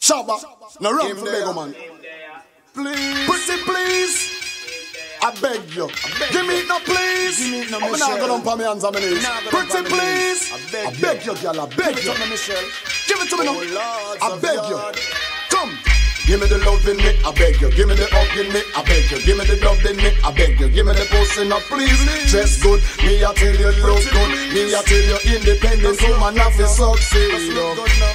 Shabba, now run for Bego man. Please, pretty please. I beg you. Give me it now, please. Give me it now, I'm not gonna on my hands on my knees. Nah, go down Pretty on please. I beg I you. beg you, girl. I beg Give you. it to me, Michelle. Give it to me now. Oh, Lords I beg God. you. Give me the love in me, I beg you. Give me the hug in me, I beg you. Give me the love in me, I beg you. Give me the pussy now, please. Dress good, me I tell you look good. Me I tell you independent woman have to succeed.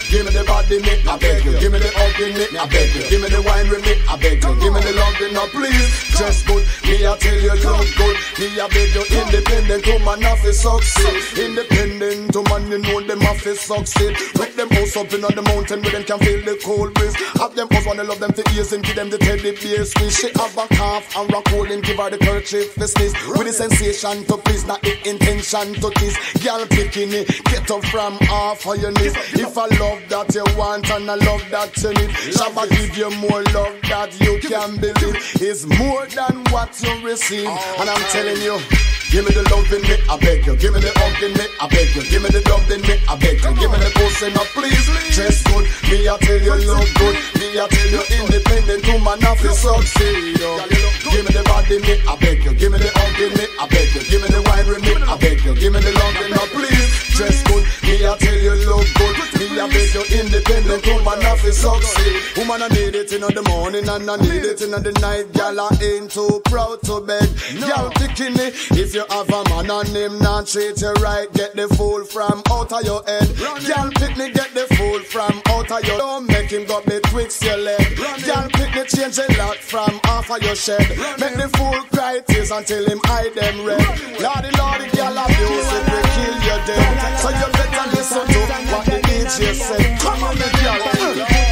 Give me the body me, I beg you. Give me the hug in me, I beg you. Give me the wine with me, I beg you. Give me the love in now, please. Dress good, me I tell you look good. Me I beg you independent woman have to succeed. Independent woman, you know them have to succeed. Make them house up in on the mountain where them can feel the cold breeze. Have them house wanna love them to ears and give them the teddy bear squeeze. She have a calf and rock hole and give her the kerchief for sneeze. With the sensation to please, not the intention to tease. Girl picking it, get up from off of your knees. If I love that you want and I love that you need, Shabba give you more love that you can believe. It's more than what you receive, and I'm telling you. Give me the love in me, I beg you. Give me the hug in me, I beg you. Give me the love in me, I beg you. Give me the pussy now, please. Dress good, me I tell you look good. Me I tell you independent woman have to succeed. Give me the body me, I beg you. Give me the hug in me, I beg you. Give me the wine with me, I beg you. Give me the love in now, please. Dress good, me I tell you look good. Me I beg you independent woman have to succeed. Woman I need it in the morning and I need it in the night. Girl I ain't too proud to beg. Girl picking it if you have a man and him not treat you right. Get the fool from out of your head. Girl pick me get the fool from out of your. Don't make him go betwixt your leg. Girl pick me change a lot from off of your shed. Make the fool cry tears until him eye them red. Lordy lordy girl abuse it will kill you dead. So you better listen to what the DJ said. Come on, me girl.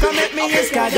Come make me a sky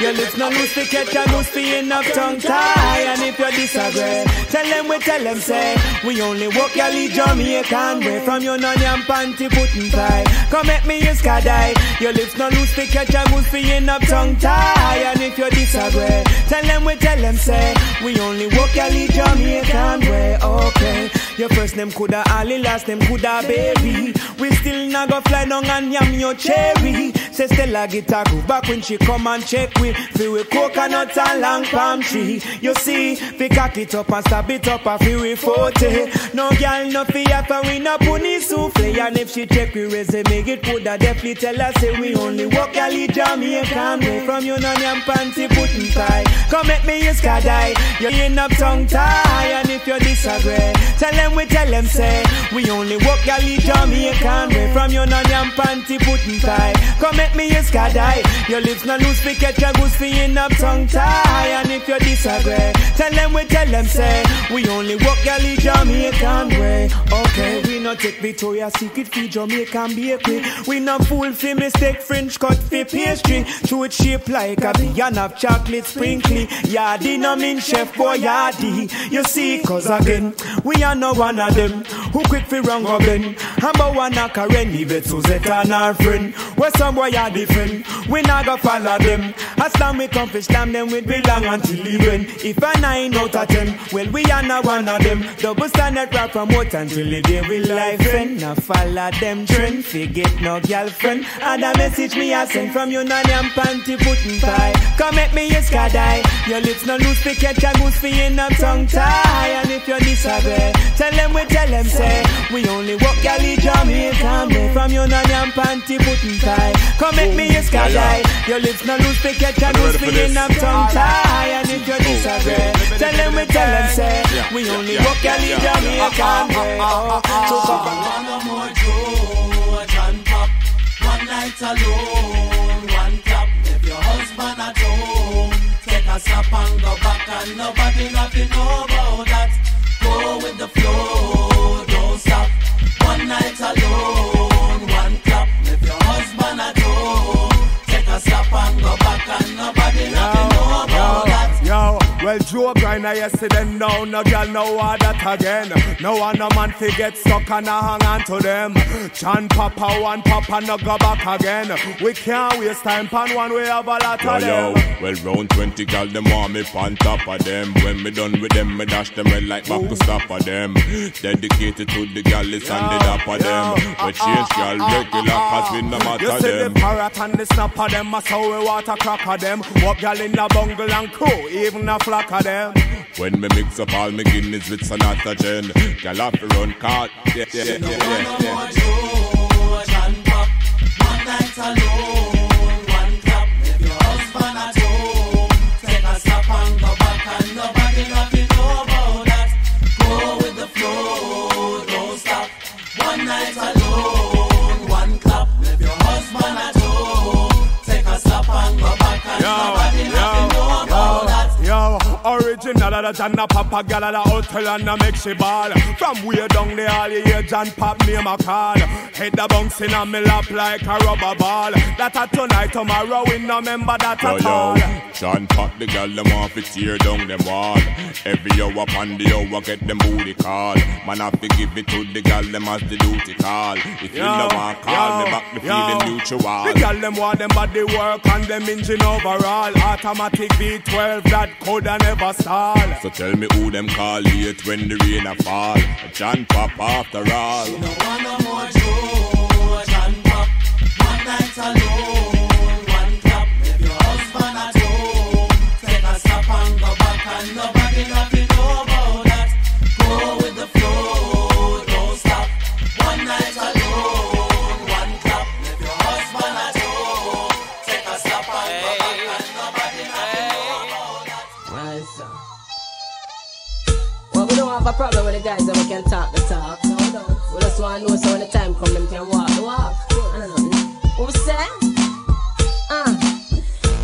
Your lips no loose to catch a loose for enough tongue tie. And if you disagree, tell them we tell them say we only walk your lead Jamaican way from your non and panty pudding pie. Come make me a sky Your lips no loose to catch a goose for enough tongue tie. And if you disagree, tell them we tell them say we only walk your lead Jamaican way. Okay, your first name coulda Ali, last name coulda baby. We still not go fly down and yam your cherry. Say Stella get a groove back when she come and check we. Feel we coconut and long palm tree. You see, fi cock it up and stab it up and feel we forte. No girl no fear for we no pony souffle. And if she check we resume it coulda definitely tell her say we only walk a lead Jamaican way. From your nanny and panty pudding pie. Come make me a sky You in up tongue tie And if you disagree Tell them we tell them say We only walk a lead Jamaican way. From your nanny and panty pudding pie. Come make me a sky die. Your lips no loose fi catch a goose in up tongue tie. And if you disagree Tell them we tell them say We only walk a lead Jamaican way. Okay, we no take Victoria's Secret fi Jamaican bakery. We no fool fi mistake French cut fi pastry. True it shape like a beyond of chocolate sprinkly. Yardy no mean Chef Boyardee You see cause again We are no one of them Who quick fi wrong again. Hamba one a Karen Even Suzette and her friend? Where some boy are different We not go follow them. As long we come fi slam them We belong until the If a nine out of ten Well we are not one of them. Double standard rap promote until the day we life end. Now follow them trend Forget no girlfriend. Other message me I send from you nanny and panty pudding pie. Come make me a sky Your lips no loose catch a goose fi in up tongue tie. And if you disagree Tell them we tell them say We only walk galley Jamaican way From your nanny and panty putting tie. Come make me a sky die Your lips no loose fi catch a goose fi in up tongue. Tie And if you disagree Tell them we tell them say We only walk galley Jamaican way Oh, so come One more George and pop. One night alone, one clap. If your husband at home, take a slap and go back and nobody nothing know about that. Go with the flow, don't stop. One night alone, take well, Joe grinder yesterday, no, no girl, no want that again. No one, no man, fi get stuck and I hang on to them. John Papa, one Papa, no go back again. We can't waste time, pan one, we have a lot Yo, of yo, them. well round 20 gal them want me on top of them When me done with them, me dash them red like back to stop of them Dedicated to the gallis and the dap of them We change gal ah, ah, ah, regular cause we no matter You matter see them the parrot and the snap of them, I saw we water crack of them. What gal in a bungle and crew, even a flock of them. When me mix up all me guineas with Sonata Gen Gal have to run card Yeah, yeah, yeah, yeah, yeah, yeah. George and pop, one night alone, one clap. If your husband Yo, original the John a Papa gal at the hotel and a make she ball. From way down the all you hear John Pop name a call. Head the bounce in a me lap like a rubber ball. That a tonight, tomorrow we no remember that Yo, at all. yo, John Pop the gal them off it tear down them wall Every hour upon the hour get them booty call Man have to give it to the gal them as the duty call If you Yo, don't want call me yo, back the yo. feeling mutual The gal them want them body work and them engine overall. Automatic V12 that coulda never stall. So tell me who them call late when the rain a fall A John Pop after all She no one no more George and pop. One night alone, one clap. If your husband at home, take a stop and go back and nobody nothing a problem with the guys that we can talk the talk. No, don't. We just want to know so when the time come, them can walk the walk. I don't know. Say? Uh.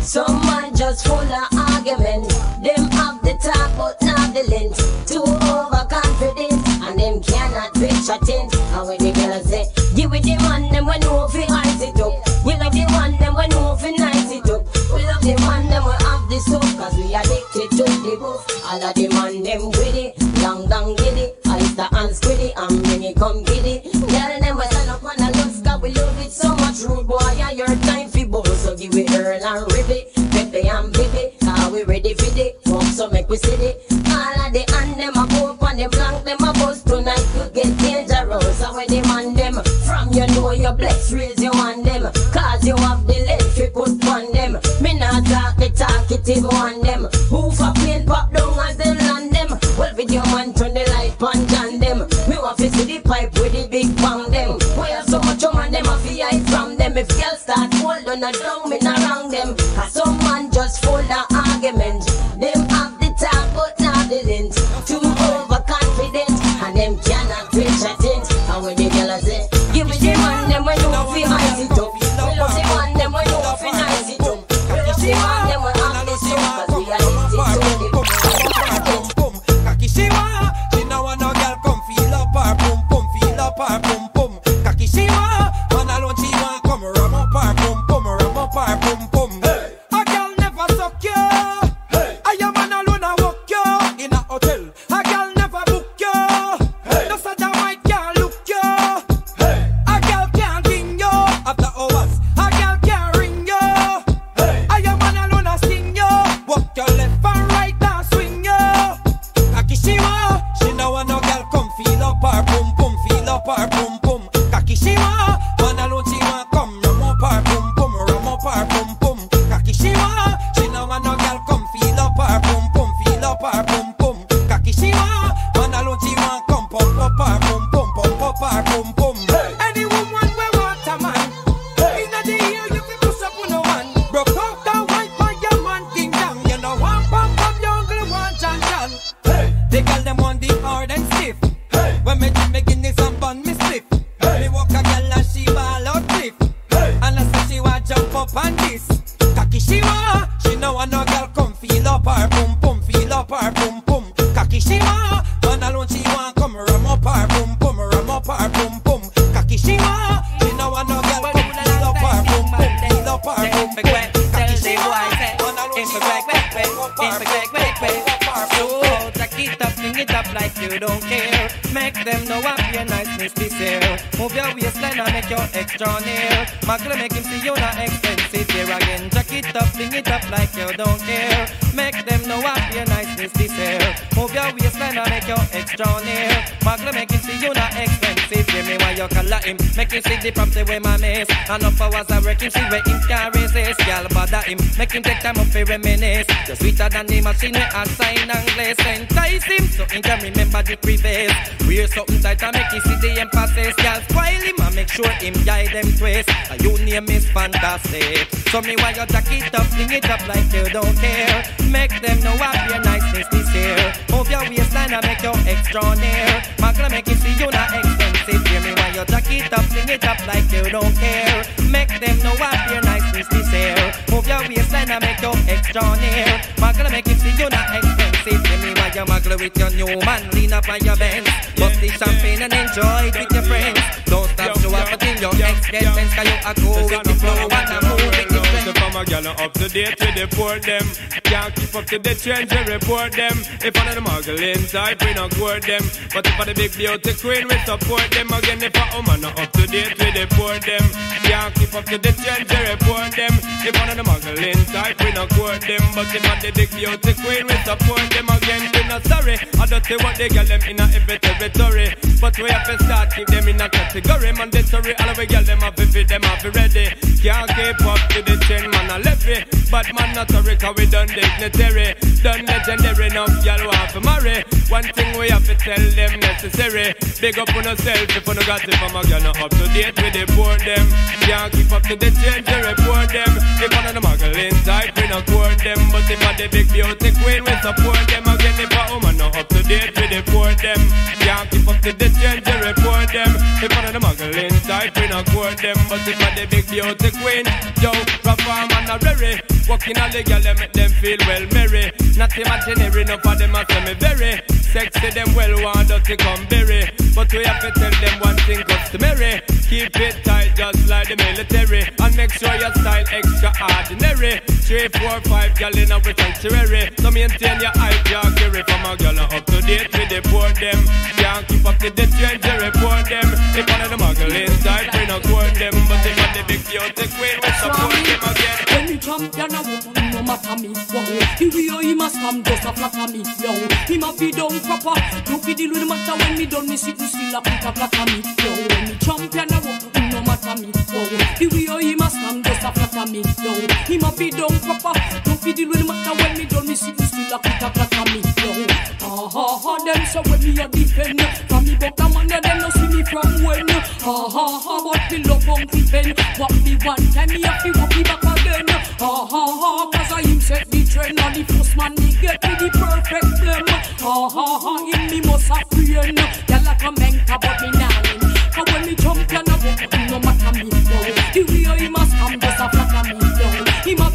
Some man just full of argument. Them have the talk but not the length. Too overconfident and them cannot a tent. And when the girl say, give it the man them when you fi ice it up. We love the man them when you fi nice it up. We love the man them we have the soap cause we addicted to the buff. All of the man Ice and squiddy and bring it come giddy. Girl them we stand up on a lust cause we love it so much. Rude boy, yeah, your time fi bowl. So give it Earl and Ribby, Pepe and Bibi. Cause we ready for the fuck so make we see it. All of the hand them a go up and the blank them a bust tonight could get dangerous. So when the man them from you know your bless raise your hand them. Cause you have the length fi put on them. Me not talk the talkative one them. Who for plane pop down as they land them. Well video man turn the light on pipe with the big bang them. Have so much man them a fi it from them. If girls start hold on a down me I work him, see where him can resist. Girl bother him, make him take time up for reminisce. You're sweeter than the machine where I sign and glaze. Entice him so he can remember the previous. Wear something tight and make him see the emphasis. Girl spoil him and make sure him guide them twist. A you name is fantastic. So me why you jack it up, fling it up like you don't care. Make them know what your niceness this year. Move your waistline and make your extra near. Magna make it see you not expensive. You jack it up, fling it up like you don't care. Make them know what your niceness this year. Move your waistline and make your extra near. Magna make it see you not expensive. Hear me why you muggle with your new man, lean up on your bench. Bust the champagne and enjoy it with your friends. Don't stop show up until your ex get tense, cause you a go with the flow and a move with the strength. from a gal up to date with the port them. Can't keep up to the trends we report them. If one of the muggling type we not court them. But if I the big beauty queen we support them. Again if a woman not up to date with the port them. Can't keep up to the trends we report them. If one of the muggling type we not court them. But if I the big beauty queen we support them. Again we not sorry. I don't say what they gal them in a every territory. But we have to start keep them in a category. Mandatory all we gal them have to fit them have to ready. Can't keep up to the trend man a left it. But man not sorry cause we done dignitary Done legendary enough gal want to marry. One thing we have to tell them necessary. Big up on yourself if you no got it from a gal not up to date with the board them. Can't keep up to the change they report them. If one of the muggling type we not court them. But if a the big beauty queen we support them. Again if a woman not up to date with the board them. Can't keep up to the change they report them. If one of the muggling type we not court them. But if a the big beauty queen Yo, perform and a rary Walking all the girl, they make them feel well merry. Not imaginary, enough of them a say me very. Sexy them well want dirty come berry. But we have to tell them one thing customary Keep it tight just like the military. And make sure your style extraordinary Three, four, five girl in a sanctuary So maintain your hype, your carry From a girl up to date with the poor them Can't keep up to the trend, you report them If one of the muggling type, we not court them But if one the big beauty queen, we support them again When you champion a woman, no matter me, wow. The way he must come just a flatter me, yo. He must be down proper. No fi deal with the matter when me done, me sitting still a put a flatter me, yo. When you champion a woman, no matter me, wow. The way he must come just a flatter me, yo. He must be down proper. No fi deal with the matter when me done, me sitting still a put a flatter me, yo. Ha ha ha, them so when me a defend. From me buck a man, them no see me from when. Ha ha ha, but me love Uncle Ben. What me one time, me have to walk me back again. Ha ha ha, cause I him set the trend. And the first man me get me the perfect blem. Ha ha ha, him me must have friend. Y'all like a menka, but me now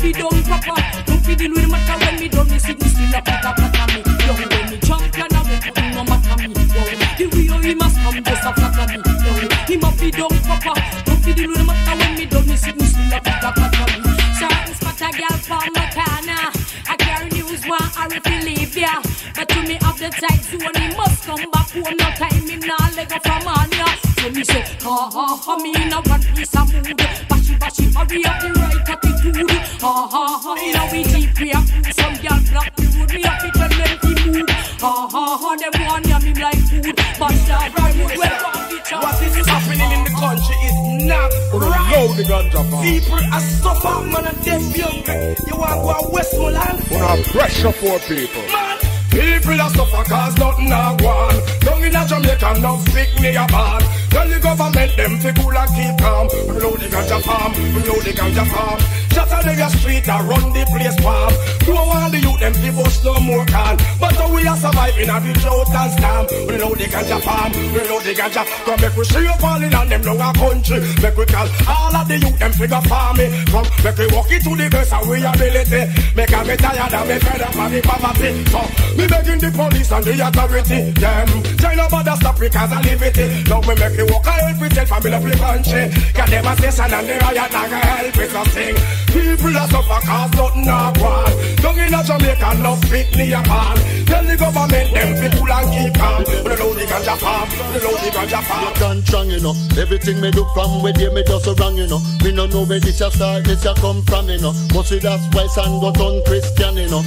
Done proper. Don't fi deal with matter when me done, me sitting still a put a flatter me, yo. When me champion, I walk, no matter me, yo. The way he must come, just a flatter me, yo. Must be done proper. Don't fi deal with matter when me done, me sitting still a put a flatter me. Certain spot a girl from my corner. I carry news one I refi leave ya. But to me of the tight zone, he must come back home. No time him nah leg up from on ya. So me say, ha ha ha, me in a one piece of mood. Bashy bashy, hurry up the right attitude. Ha ha ha, in a we deep we have some girl block the road. Me have to tell them to move. Ha ha ha, them want ya me like food. But that right wood, well, come get. What is happening in the country is not right. The ganja. People are suffering, man, and them young. You want to go to Westmoreland? Wanna pressure for people. Man, people are suffer cause nothing are gone. Down in a Jamaica, no speak me a bad. Tell the government them fi cool and keep calm. We know the ganja farm, we know the ganja farm. Shut on the street and run the place palm. Don't want the youth them fi bust no more can. But how we are surviving and we drought and storm. We know the ganja farm, we know the ganja. Come make we see you falling on them long a country. Make we call all of the youth them figure farming. Come make we walk into the best of we ability. Make me tired and me fed up of the poverty. So me begging the police and the authority. Them try no bother stop because I live it. Now me make we walk out we tell family of the country. Got them a station and the riot gonna help with something. People are suffer cause nothing not one. Down in a Jamaica, no fit me apart. Tell the government them people and keep calm. We know the ganja farm, we know the ganja farm. Done strong, you know. Everything me do from where they me do so wrong, you know. Me no know where this a start, this a come from, you know. See that's why son got on Christian, you know.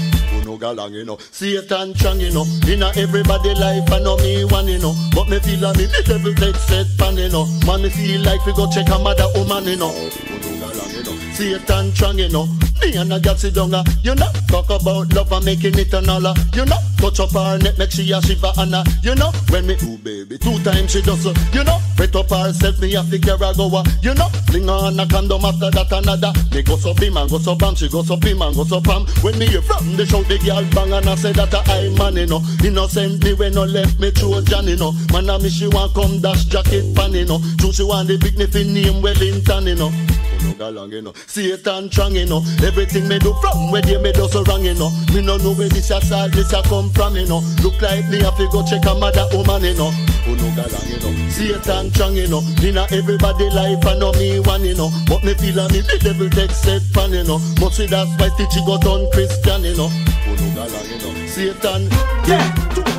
No galang, you know. Satan strong, you know. Inna everybody life, I know me one, you know. But me feel like me the devil take set pan, you know. Man, me feel like we go check a mother woman, you know. No galang, you know. Satan strong, you know. Me and a girl sit down, uh, you know. Talk about love and making it an hour, you know. Touch up her neck, make she a shiver and a, you know. When me do baby, two times she does, uh, you know. Wet up herself, me a figure a go, uh, you know. Fling on a condom after that another. Me go so bim and go so bam, she go so bim and go so bam. When me hear from the show, the girl bang and I say that I man, you know. Innocent me when no left me Johnny, you know. Man a me she want come dash jacket pan, you know. True she want the big name Wellington, you know. Oh, no, go long, know. Satan strong, know. Everything me do from where they me do so wrong, know. Me no know where this a start, this a come from, know. Look like me have to go check a mother woman, know. Oh no, go long, know. Satan strong, you know. Inna everybody life, I know me one, know. But me feel a me the devil take set fan, know. But see that's why Stitchy got on Christian, know. Oh no, go long, know. Satan. Yeah,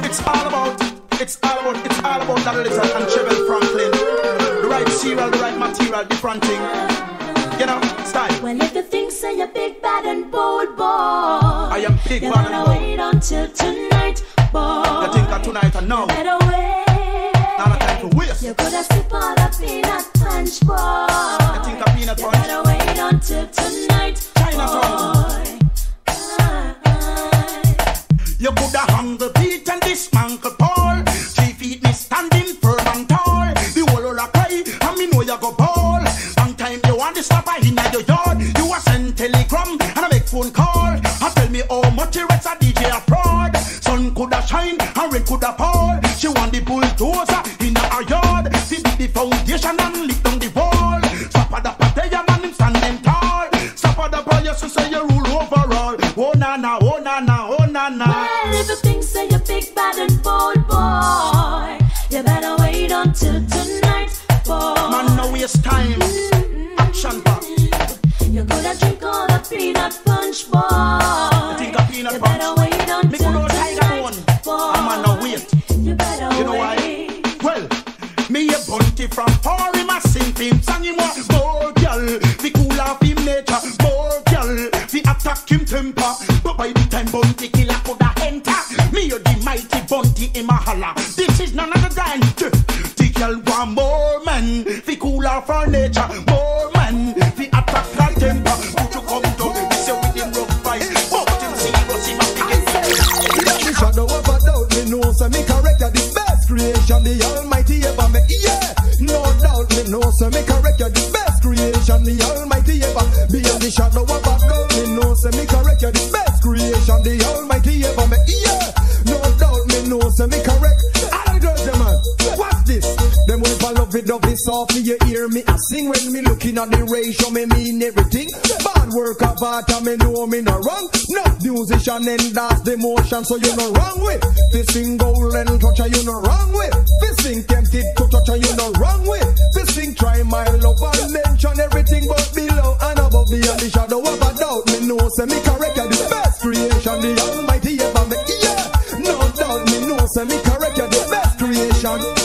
it's all about, it's all about, it's all about that little and Chevelle Franklin. The right serial, the right material, different thing. You know, style. Well, if you think so, you're big, bad, and bold, boy. I am big, you bad, and bold. wait until tonight, boy. You think of tonight and now. Better wait. Now no time to waste. You could have sip all the peanut punch, boy. You think of peanut You punch. better wait until tonight, China Chinatown. Ah, ah. You coulda hung the beat and dismantle you want to in your yard. You a send telegram and I make phone call. And tell me how much you rest a DJ a fraud. Sun coulda shine and rain coulda fall. She want the bulldozer in her yard. See the foundation and lick down the wall. Stop at the pataya man him standing tall. Stop at the boy you say you rule overall. Oh na na, oh na na, oh na na. Well, if you think so, you're big, bad, and bold, boy. You better wait until tonight, boy. Man, no waste time. Pack. You coulda drink all the peanut punch, boy. Think of peanut you punch. better wait until Me good tiger bone. I'm on no wait. You better You know wait. why? Well, me a bunty from far him a sing him him a more girl. Fi cool off him nature, more girl. Fi attack him temper. But by the time Bounty Killa coulda enter, me a the mighty bunty him a holla. This is none other than the the girl want more man. Fi cool off her nature, more softly. You hear me? I sing when me looking at the ratio, me mean everything. Bad work of art, and me know me no wrong. No musician and that's the motion, so you no wrong with. This sing golden touch, and you no wrong with. This sing tempted to touch, and you no wrong with. This sing try my love and mention everything but below and above beyond the shadow of a doubt. Me know say me correct, the best creation, the Almighty ever make. Yeah, no doubt me know say me correct, the best creation.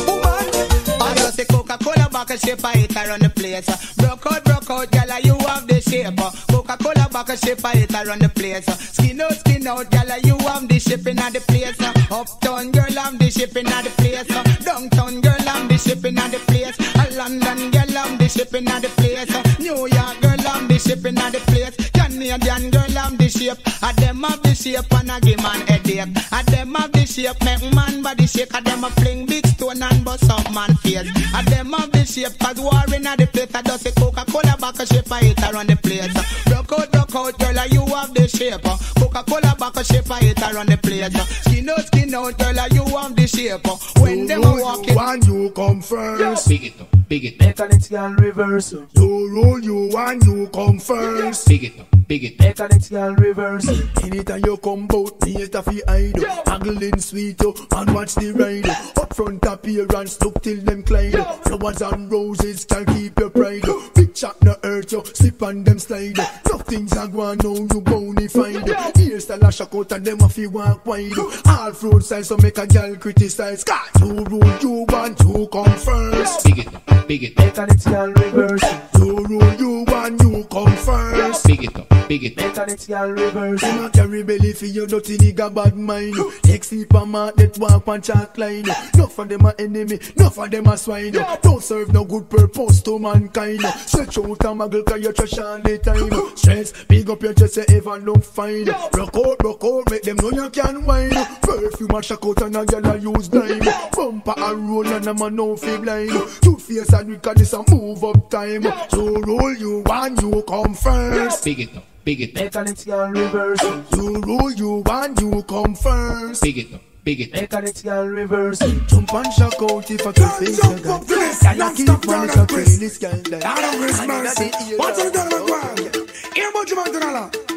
Coca-Cola shape I hit around the place. Broke out, broke out, gyal, uh, you have the shape. Coca-Cola bottle shape I hit around the place. Skin out, skin out, gyal, uh, you have the shipping at the place. Uptown girl, I'm the shipping at the place. Downtown girl, I'm the shipping at the place. Uh, London girl, I'm the shipping at the place. New York girl, I'm the shipping at the place. Canadian girl, I'm the shape. I them have the shape and I give man headache. I them have the shape, make man body shake. I them a fling big stone and bust up man face. I them have the shape, cause war in the place. I just say Coca-Cola back a shape, I hit around the place. Broke out, broke out, girl, you have the shape. Coca-Cola back a shape, I hit around the place. Skin out, skin out, girl, you have the shape. uh. When them a walking, When you come first, Big it up, big it up, Mechanics can reverse. you rule you when you come first. big it up, big it. Mechanics girl reverse. Anytime you come bout, me it a fi hide. Haggling sweet yo, and watch the ride. Up front appearance, look till them Clyde. Flowers and roses can keep your pride. Big chat no hurt you, slip on them slide. Nothing's a go on now, you bony find. Here's the lash out and them a fi walk wide. All fruit size so make a girl criticize. Got you rule, you want to come first. Big it, up, big it. up. Mechanics girl reverse. You rule, you want you come first. Big it up, big it. up. Mechanics girl reverse. You not carry belly for your dirty nigga bad mind. Take sleep on mat that walk on chalk line. Enough of them a enemy, enough of them a swine. Don't serve no good purpose to mankind. Stretch out a muggle cause you trash all the time. Stress, big up your chest, you ever look fine. Rock out, rock out, make them know you can wine. Perfume a shock out and a girl a use dime. Bumper a roll and I'm a no feel blind. Two face and wicked this a move up time. So roll you and you come first. Big it up, big it. Mechanics girl reverse. You roll you and you come first. Big it up. Big it. Mechanics girl reverse. Jump and shock out if I can face your guy. Can you keep money so clean this girl die? I don't risk mercy. What's the done with one? Here, much about the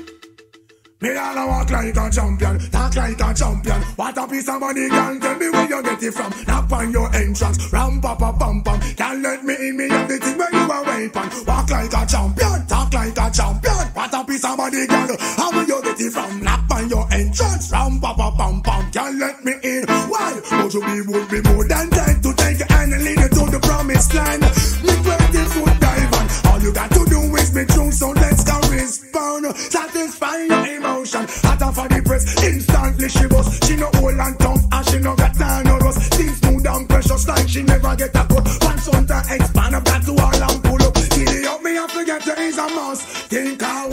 me all walk like a champion, talk like a champion. What a piece of money, can tell me where you get it from. Knock on your entrance, ram pa pa pam pam. Can't let me in, me have the thing where you a weapon. Walk like a champion, talk like a champion. What a piece of money, girl, how will you get it from? Knock on your entrance, ram pa pa pam pam. Can't let me in, why? But you be would be more than time to take and lead you to the promised land. Me twenty foot dive on. All you got to do is be true, so let's go respond. Satisfy your emotion. Hotter for the press, instantly she bust. She no old and tough, and she no got time no rust. Things smooth and precious like she never get a cut. Once on to expand, I've got to all and pull up. Giddy up, me I forget there is a must. Think I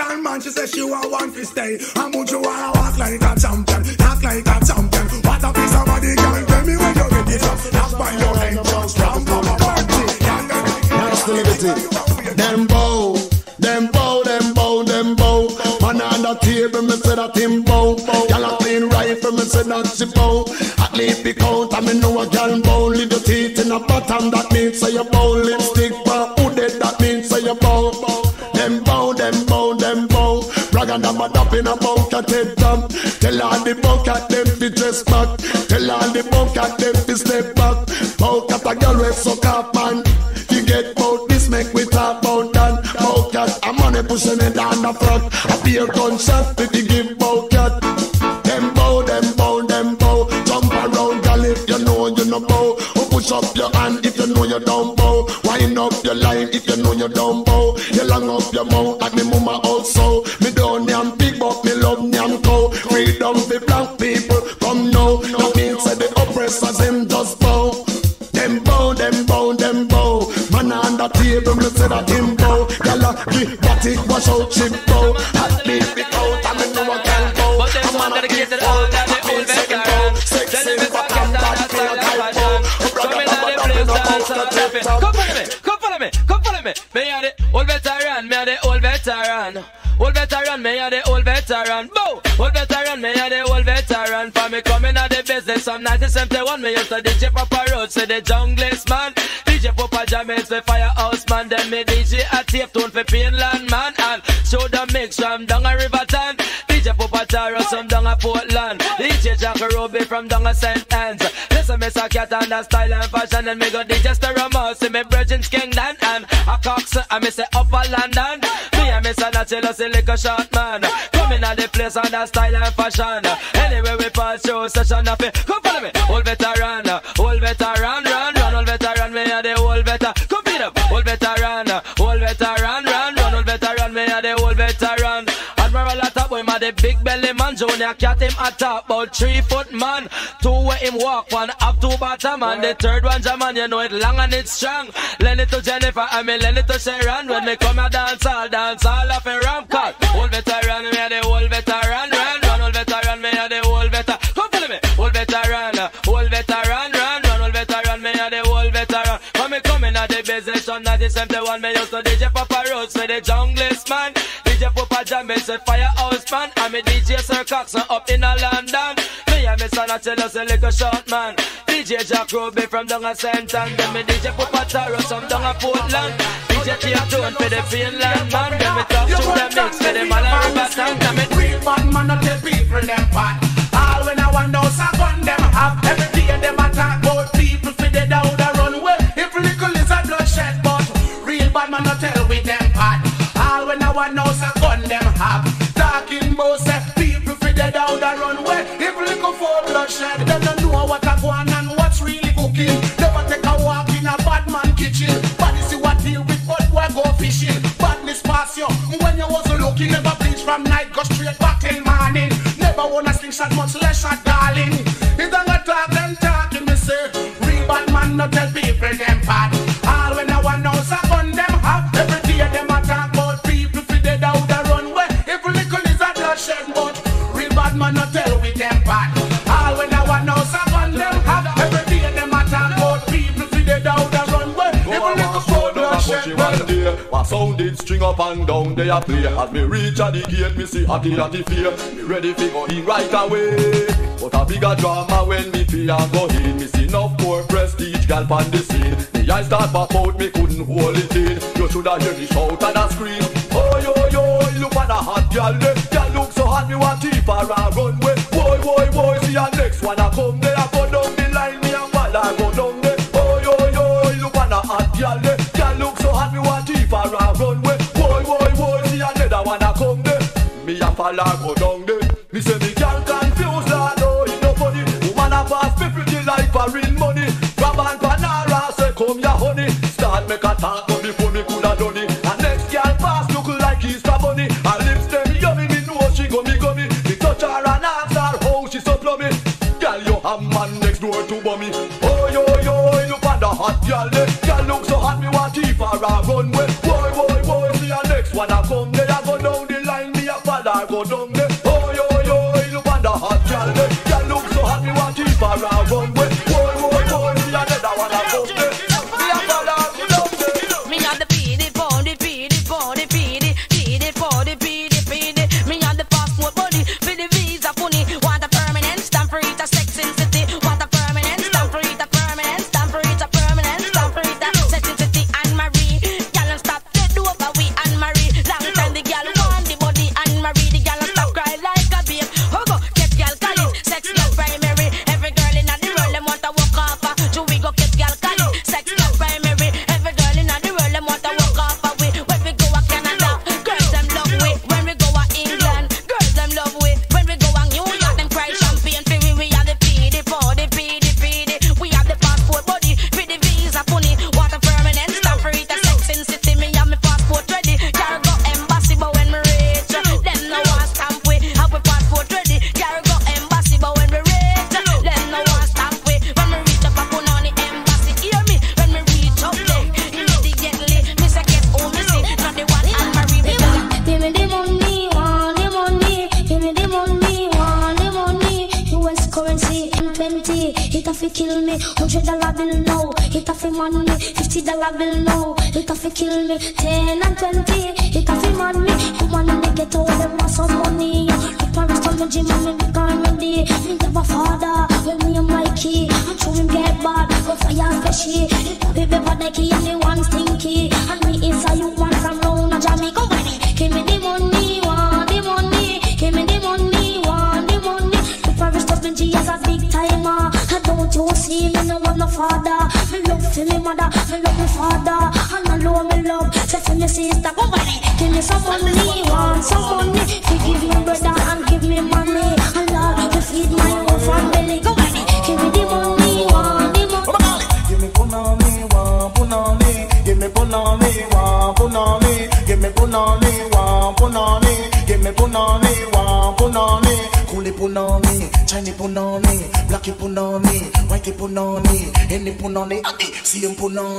Rattan man, she say she want one for stay. And would you wanna walk like a champion, talk like a champion? What a piece of body, girl, tell me where you get it from. That's why your entrance from Papa Party. That's the liberty. Them bow, them bow, them bow, them bow. Man on the table, me say that him bow. Gyal a clean rifle, me say that she bow. At least be count, and me know a gyal bow. Leave your teeth in a bottom, that means say you bow. Lipstick a head down. Tell all the bucket them to dress back. Tell all the bucket them to step back. Bucket a girl with suck up man. You get bout this, make we talk about that. Bucket, a money pushing it down the front. A beer gunshot if you give bucket. Them bow, them bow, them bow. Jump around, girl, if you know you no bow. Or push up your hand if you know you don't bow. Wind up your line if you know you don't bow. You long up your mouth chip bow. At least be out, and me a gyal bow. But this one dedicated all to the old veterans. Tell them it's a come back, feel like passion. Come in and the dance and. Come follow me, come follow me, come follow me. Me are the old veteran, me are the old veteran. Old veteran, me are the old veteran. Bow! Old veteran, me are the old veteran. For me coming out the business from 1971, me used to DJ Papa Road, say the junglist man. DJ Papa Jamaics for Firehouse man. Then me DJ a tape tune for Painland man. And show the mix from down a Riverton. DJ Papa Taro from down a Portland. DJ Jack Ruby from down a St. Anne's. Listen, me a cat and a style and fashion. And me go DJ Stereo see me Virgin's Kingdom. And a Cox, and me say Upper London. Me and me son a tell us a little short man. Coming at the place on the style and fashion. Anyway, we pass through session of it. Junior cat him attack, but three foot man. Two where him walk, one up two bottom man. The third one German, you know it long and it's strong. Lend it to Jennifer, I mean lend it to Sharon. When me come a dance all, dance all off a ram cut. Old veteran, me a the old veteran, run, run, old veteran, me a the old veteran. Come follow me, old veteran, uh, old veteran, run, run, old veteran, me a the old veteran. Come me coming at the business, on that is the one me used to DJ Papa Roads me the junglist man. Jah me say firehouse man. And me DJ Sir Cox up in a London. Me and me son a tell us a little short man. DJ Jack Ruby from down a Senton Then me DJ Pupataro some down a Portland. DJ Tiatone for the Finland man. Then me talk to the mix for the Mallory Town. Then me real bad man not the people them bad. All when I want those I gun them. Have Every day them attack. Both people for the down the runway. If little is a bloodshed but Real bad man not tell with them bad. All when I want those I He never bleeds from night, go straight back till morning. Never wanna sling shot, much less a darling. He don't talk, them talking, me say. Real bad man, no tell people. sounded string up and down. They a play As me reach at the gate. Me see hockey at the fear. Me ready fi go in right away. But a bigger drama when me fear go in. Me see enough poor prestige gal pan the scene. Me eyes start pop out me couldn't hold it in. You shoulda hear the shout and a scream Oh yo yo look at a hot gal there. Gal look so hot me want to for a runway. Boy boy boy see a next one a come. all a go down there. Me say me gal confused, I oh, know it no funny. Woman a pass me pretty like foreign money. Grab and Panara say come ya honey. Start make a talk but before me could a done it. And next gal pass look like Easter bunny. Her lips them yummy, me know she gummy gummy. Me touch her and ask her how she so plummy. Gal, you a man next door to bummy. Oh yo yo, you find a hot gal girl. Gal look so hot me want to keep her a runway. tiempo on.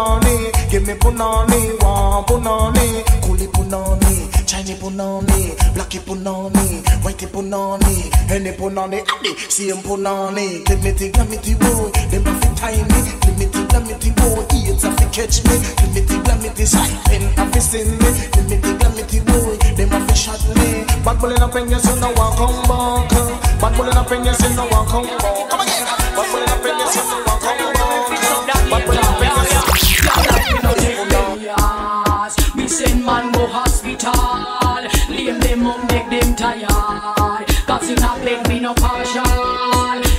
Punani. Give me punani, want punani. Coolie punani, Chinese punani, blacky punani, whitey punani, any punani, adi, same punani. Give me the glamity boy, them a fit tiny. Give me the glamity boy, eats a fit catch me. Give me the glamity side pen a fit send me. Give me the glamity boy, them a fit shot me. Bad bullet up and you say no one come back. Bad bullet up and you say no one come back. Come again. Bad bullet up and you say no one come back. Them make them tired. Cause in a bed we no partial.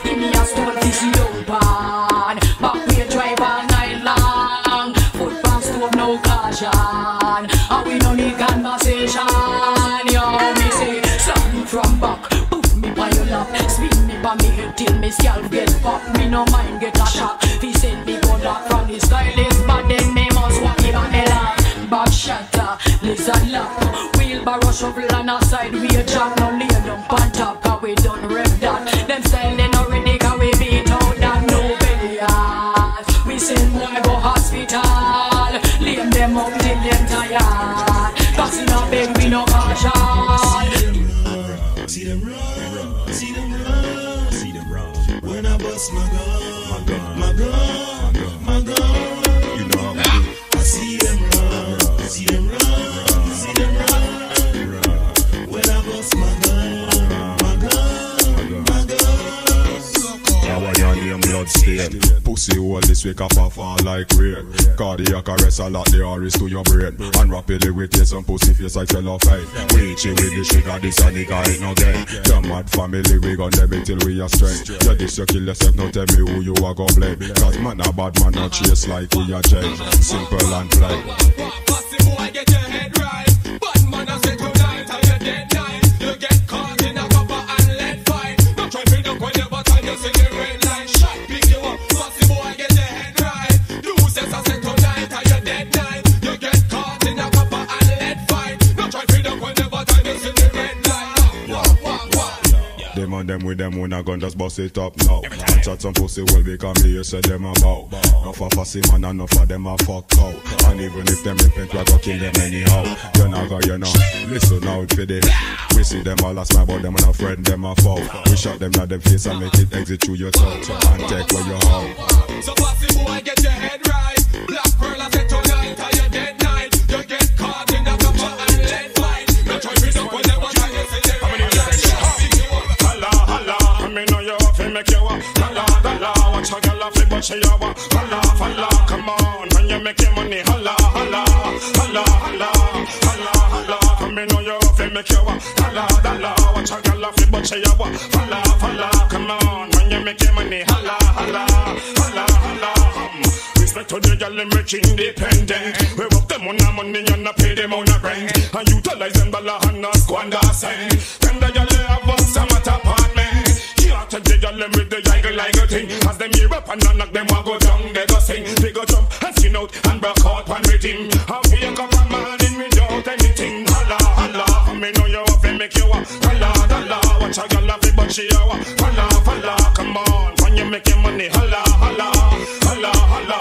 Give me a stone to see open. Back we drive all night long. Foot past stove no caution. And we no need conversation. Yo, me say, something from back. Poof me by your lap. Spin me by me head till me scalp get pop. Me no mind get a shock. He send me go back from the stylist. But then me must walk him on the lap. Back shatter, lizard lap. Wheelbarrow shovel on our side. We a jack no lay down on top. Cause we done rep that. Them style they no ready. Cause we beat out that no belly. We send boy go hospital. Lame them up till them tired. In a bed we no caution. See them run, see them run, see them run. When I bust my gun, my gun, my gun, my gun, you know how. I see them run, see them run, blood stain. Pussy hole this week off a fall like rain. Cardiac arrest a lot the iris to your brain. And rapidly with you some pussy face like fellow fine Reach you with the sugar this a nigga ain't no game. The mad family we gon' them till we are strength You this you kill yourself now tell me who you are gon' blame. Cause man a bad man no chase like we a change. Simple and plain Pussy boy, get your head right. Bad man, I say tonight, wah. Them with them when I gun just bust it up now. Chat some pussy well become me, you them about. Enough of fussy man and enough of them a fuck out. And even if them repent, we go kill them anyhow. You know go, you know. Listen out for this. We see them all as my but them and a friend, them a foul. We shot them at them face and make it exit through your throat. And take where you out. So pussy boy, get your head right. Black pearl, make you a holla, holla. Watch how girl a fi but she a wa holla, holla. Come on, when you make your money, holla, holla, holla, holla, holla, holla. Come me know you fi make you a holla, holla. Watch how girl a fi but she a wa holla, holla. Come on, when you make your money, holla, holla, holla, holla. Respect to the girl, them rich independent. We work them on the money and not pay them on the rent. And utilize them dollar and not squander cent. Them the girl Take the girl them with the jiggle like a thing. As them hear up and knock them want go down, they go sing. They go jump and skin out and broke out one rhythm. And wake up a morning without anything. Holla, holla, me know you have to make you a holla, holla. Watch a girl have it but she a holla, holla. Come on, when you make your money, holla, holla, holla, holla,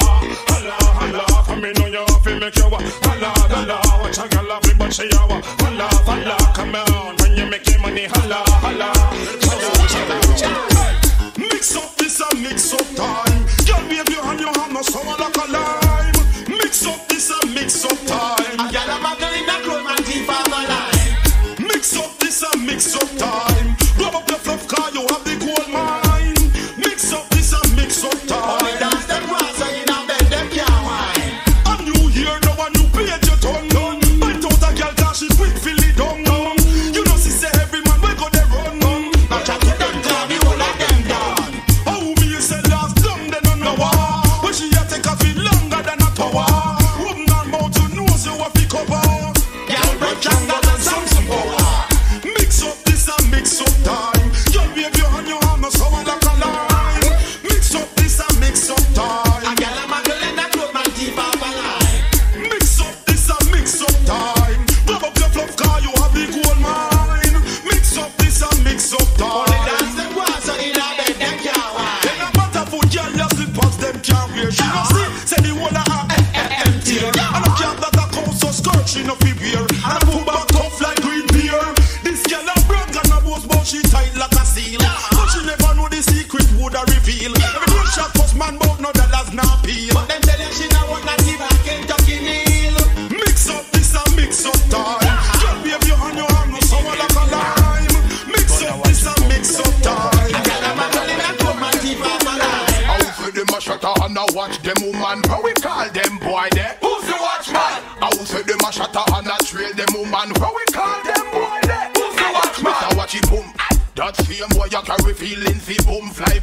holla, holla. Me know you have to make you a holla, holla. Watch a girl have it but she a holla, holla. Come on, when you make your money, holla, holla. Mix up this and mix up time. Girl, wave your hand, your hand, no sour like a lime. Mix up this and mix up time. A girl a muggle in a clothes and teeth of a line. Mix up this and mix up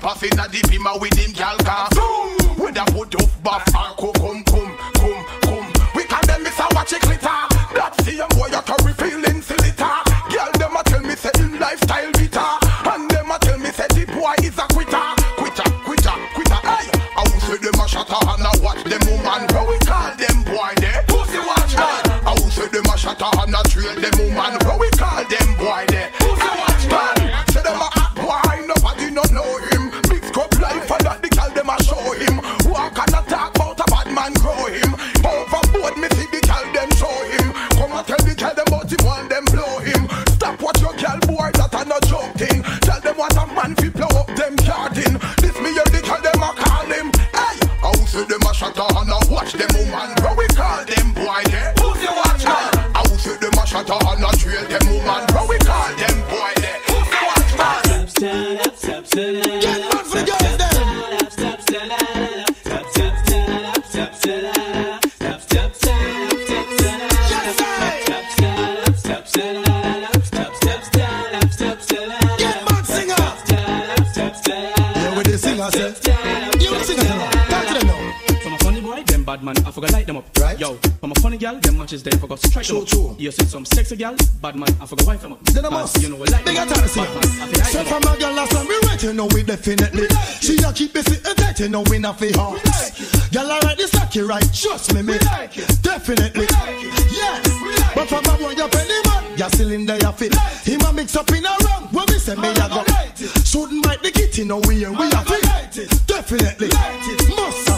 past in a deep him with him gal car. Zoom! With a put off buff or come come come come. We call them Mr. Watch it glitter. That same boy you carry feelings, he. Girl them a tell me say him lifestyle bitter, and them a tell me say the boy is a quitter, quitter, quitter, quitter. Hey, I will say them a shatter and I watch them woman. How we call them boy there? Who's the watchman? I will say them a shatter and I trail them woman. How we call them boy there? Who's the funny gal, they forgot to strike them up. You see some sexy gal, bad man, I forgot wife them up. Then I Cause must. You know we like They got up. time to see Bad man, I Say from up. a girl last time we right, you know we definitely. She a keep busy and that you know we not fi heart. Girl alright, this like you right, trust me, me. Definitely. Yes. But from a boy you penny man, you still in there you fit. Him a mix up in a rum, when me say me a go. Shouldn't bite the kitty, no we and we a fit. Definitely. Must have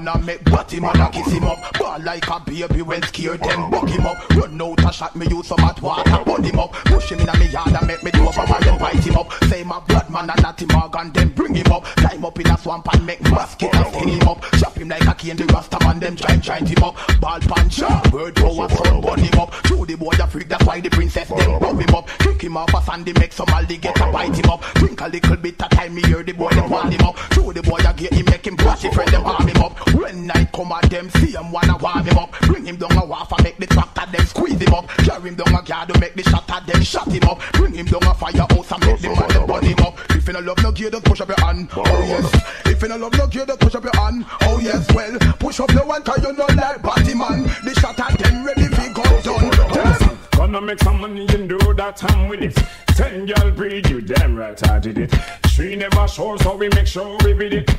man and make body man and kiss him up. Ball like a baby when scared them buck him up. Run out a shot me use some hot water burn him up. Push him in a me yard and make me do up and then bite him up. Say my blood man and natty Morgan then bring him up. Climb up in a swamp and make basket and skin him up. Chop him like a cane the rasta man them giant giant him up. Ball puncher, bird power sun burn him up. Show the boy a freak that's why the princess them rub him up. Kick him off a sandy make some alligator bite him up. Drink a little bit of time me hear the boy them warn him up. Show the boy a get him make him it friend them harm him up. When night come at them see him wanna warm him up. Bring him down a wharf and make the tractor them squeeze him up. Carry him down a yard to make the shot at them shot him up. Bring him down a firehouse and make the man them burn him up. If you no love no gear, just push up your hand. Oh yes. If you no love no gear, just push up your hand. Oh yes. Well, push up your hand 'cause you know like body man. The shot at them ready fi go done. Yes. Gonna make some money and do that time with it. Ten girl breed, you damn right I did it. She never shows, so we make sure we beat it.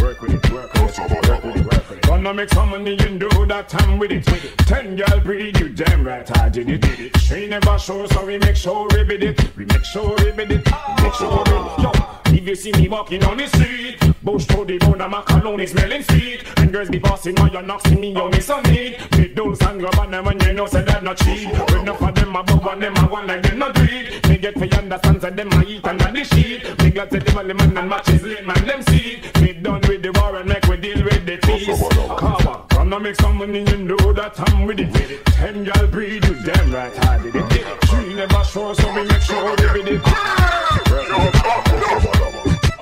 Work with it, work with it, work with it, work with it. Gonna make some money and do that time with it. Ten girl breed, you damn right I did it. She never shows, so we make sure we beat it. We make sure we beat it. Make sure we beat it. Yo, if you see me walking on the street, bush to the bone, I'm a cologne smelling sweet. And girls be bossing while you're not see me, you miss a need. Big dolls and grab on them and you know say that not cheap. When enough of them a bug and them a one like them not it. Me get for understand say them a eat under the sheet. Me glad say them the man and matches late man them see. Me done with the war and make we deal with the peace. Cover, gonna make some money and know that time with it. Ten y'all breed, you damn right I did it. She never show so we make sure we did it.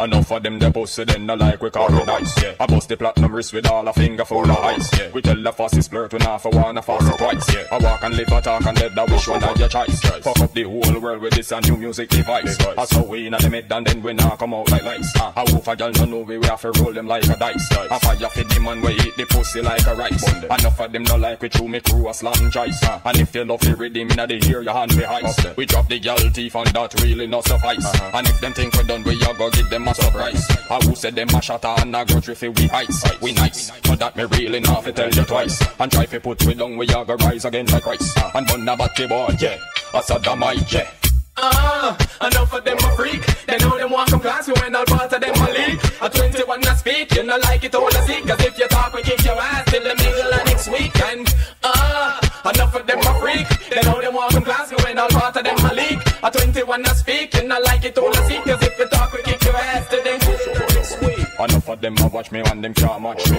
Enough of them they busted then no like we call it nice, yeah. I bust the platinum wrist with all a finger full of ice, yeah. We tell the fastest flirt we not for one, a fast twice, yeah. I walk and live, I talk and dead, that which one of your choice, Fuck up the whole world with this a new music device. I saw we in the mid and then we now come out like lights. Uh, I wolf a girl no know we, we have to roll them like a dice. I fire for the man we eat the pussy like a rice. Enough of them no like we chew me crew a slam choice. Uh, and if you love the rhythm inna the ear, your hand be heist. We drop the girl teeth and that really not suffice. And if them think we done, we a go give them a surprise. I who said them a shot and a grudge if we heights. We nice, but that me really not fi tell you twice. And try fi put we down, we a go rise again like Christ. And bun a batty boy, yeah. A sodomite, yeah. Ah, enough of them a freak. They know them want come class, when all part of them a league. A 21 a speak, you know like it all a seek. Cause if you talk, we kick your ass till the middle of next week. And ah, enough of them a freak. They know them want come class, when all part of them a league. A 21 a speak, you know like it all a seek. Cause if you talk, we kick your ass till the middle of next week. Enough of them a watch me and them can't match me.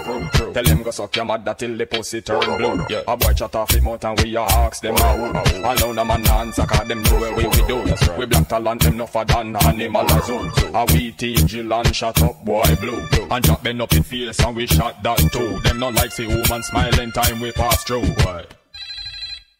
Tell them go suck your mother till the pussy turn blue. Yeah. A boy chat off it mouth and we a ask them a who. Alone a man answer 'cause them know where we, we do. That's right. We black talent them no for than animal a zoo. A we teach Jill and shut up boy blue. And Jack bend up in face and we shot that too. Them not like see woman smiling time we pass through. Boy.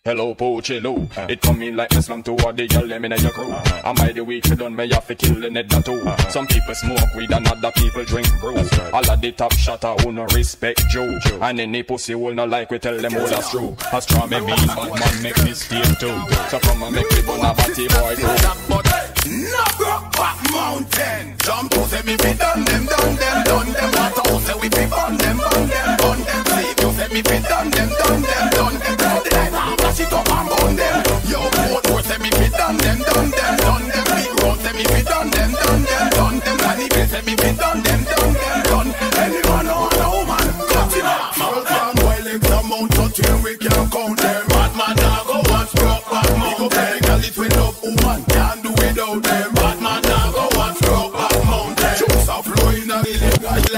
Hello, Pochillo. It come in like me slum to all the girl them in your crew. Am I might the weak done me have to kill the net that too. Some people smoke weed and other people drink brew. All of the top shotter who no respect Joe. Joe. And any pussy will not like we tell them all that's true. A straw me mean, but man make me stay too. So come and make me burn a batty boy. No broke back mountain. Jump to say me fi done them, done them, done them. What to we fi bun them, bun them, bun them. See you say me fi done them, done them, done them. The life I'm it up and bun them. Yo, boat boat say me fi done them, done them, done them. Big road say me fi done them, done them, done them. Granny Bill say me fi done them, done them, done. Any man or no woman, cut him off. Mountain while limbs amount to till we can't count them. Bad man now go watch broke back mountain. Girl it with love woman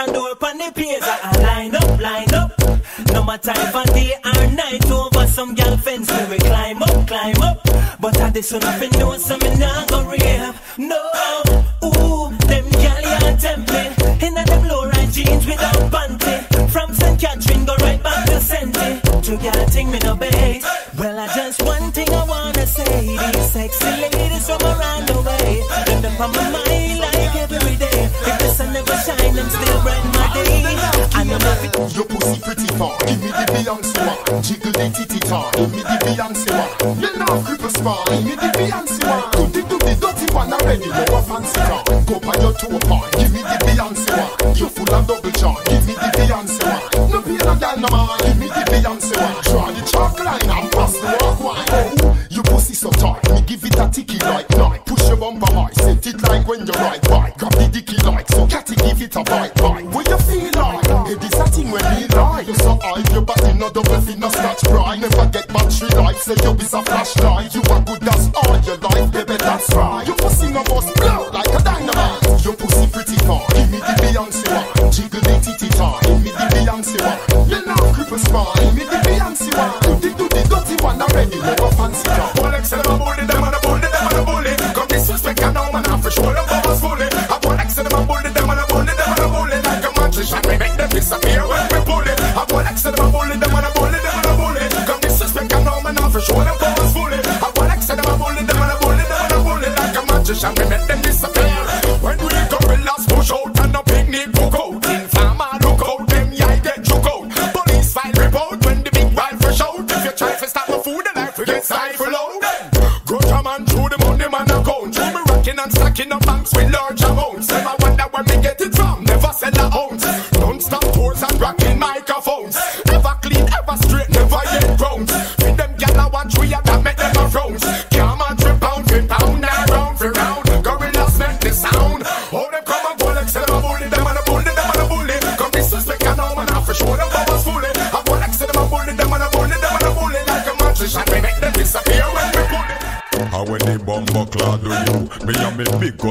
and do up on the page. I line up, line up. No matter if a day or night over some girl fence, we climb up, climb up. But I this one up and know some me not go rave. No, ooh, them girl you tempt me. In a them low right jeans without panty. From St. Catherine go right back to Senti. To girl thing me no bait. Well, I just one thing I wanna say. These sexy ladies from around the way. Them on my mind like every Your pussy pretty far, give me the Beyonce one. Jiggle the titty tar, give me the Beyonce one. You know cripple spa, give me the Beyonce one. Do the do the dirty one already, no a fancy car. Go by your toe part,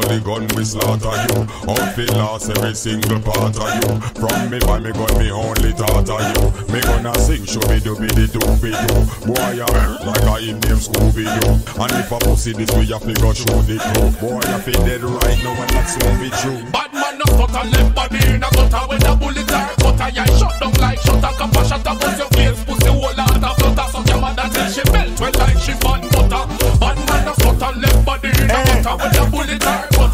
the gun we slaughter you. Out fi last every single part of you. From me by me gun me only thought of you. Me gonna sing show me do be the do be do. Boy I like I him name Scooby Doo. And if I pussy this we I to go show the crew. Boy I fi dead right now and that's won't be true. Bad man no stutter left body in a gutter with a bullet. are cutter. Yeah shot down like shutter. a a shutter cause your face pussy whole lot of flutter. So your mother till she melt well like she down butter with a of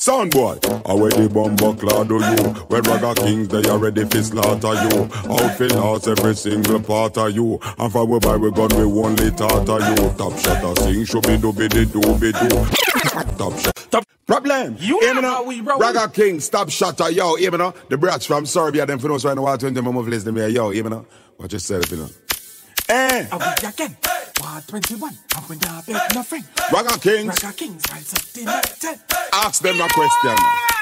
Sound boy, I wear the bumbo clad of you. Where ragga kings, they already fist for slaughter you. Out for loss every single part of you. And for we buy we gun, we only tartar you. Top shot a sing, should be do be de do be do. Top shot. Top. Problem. You know how we roll. Ragga King, stop shatter, yo, even though. The brats from Serbia, them for no right now. Twenty more to them move to me, yo, even though said, it, you know? Eh! Are we again? 121, and we not beg nothing. Ragga Kings. Ragga Kings, rise up the night 10. Ask them a question.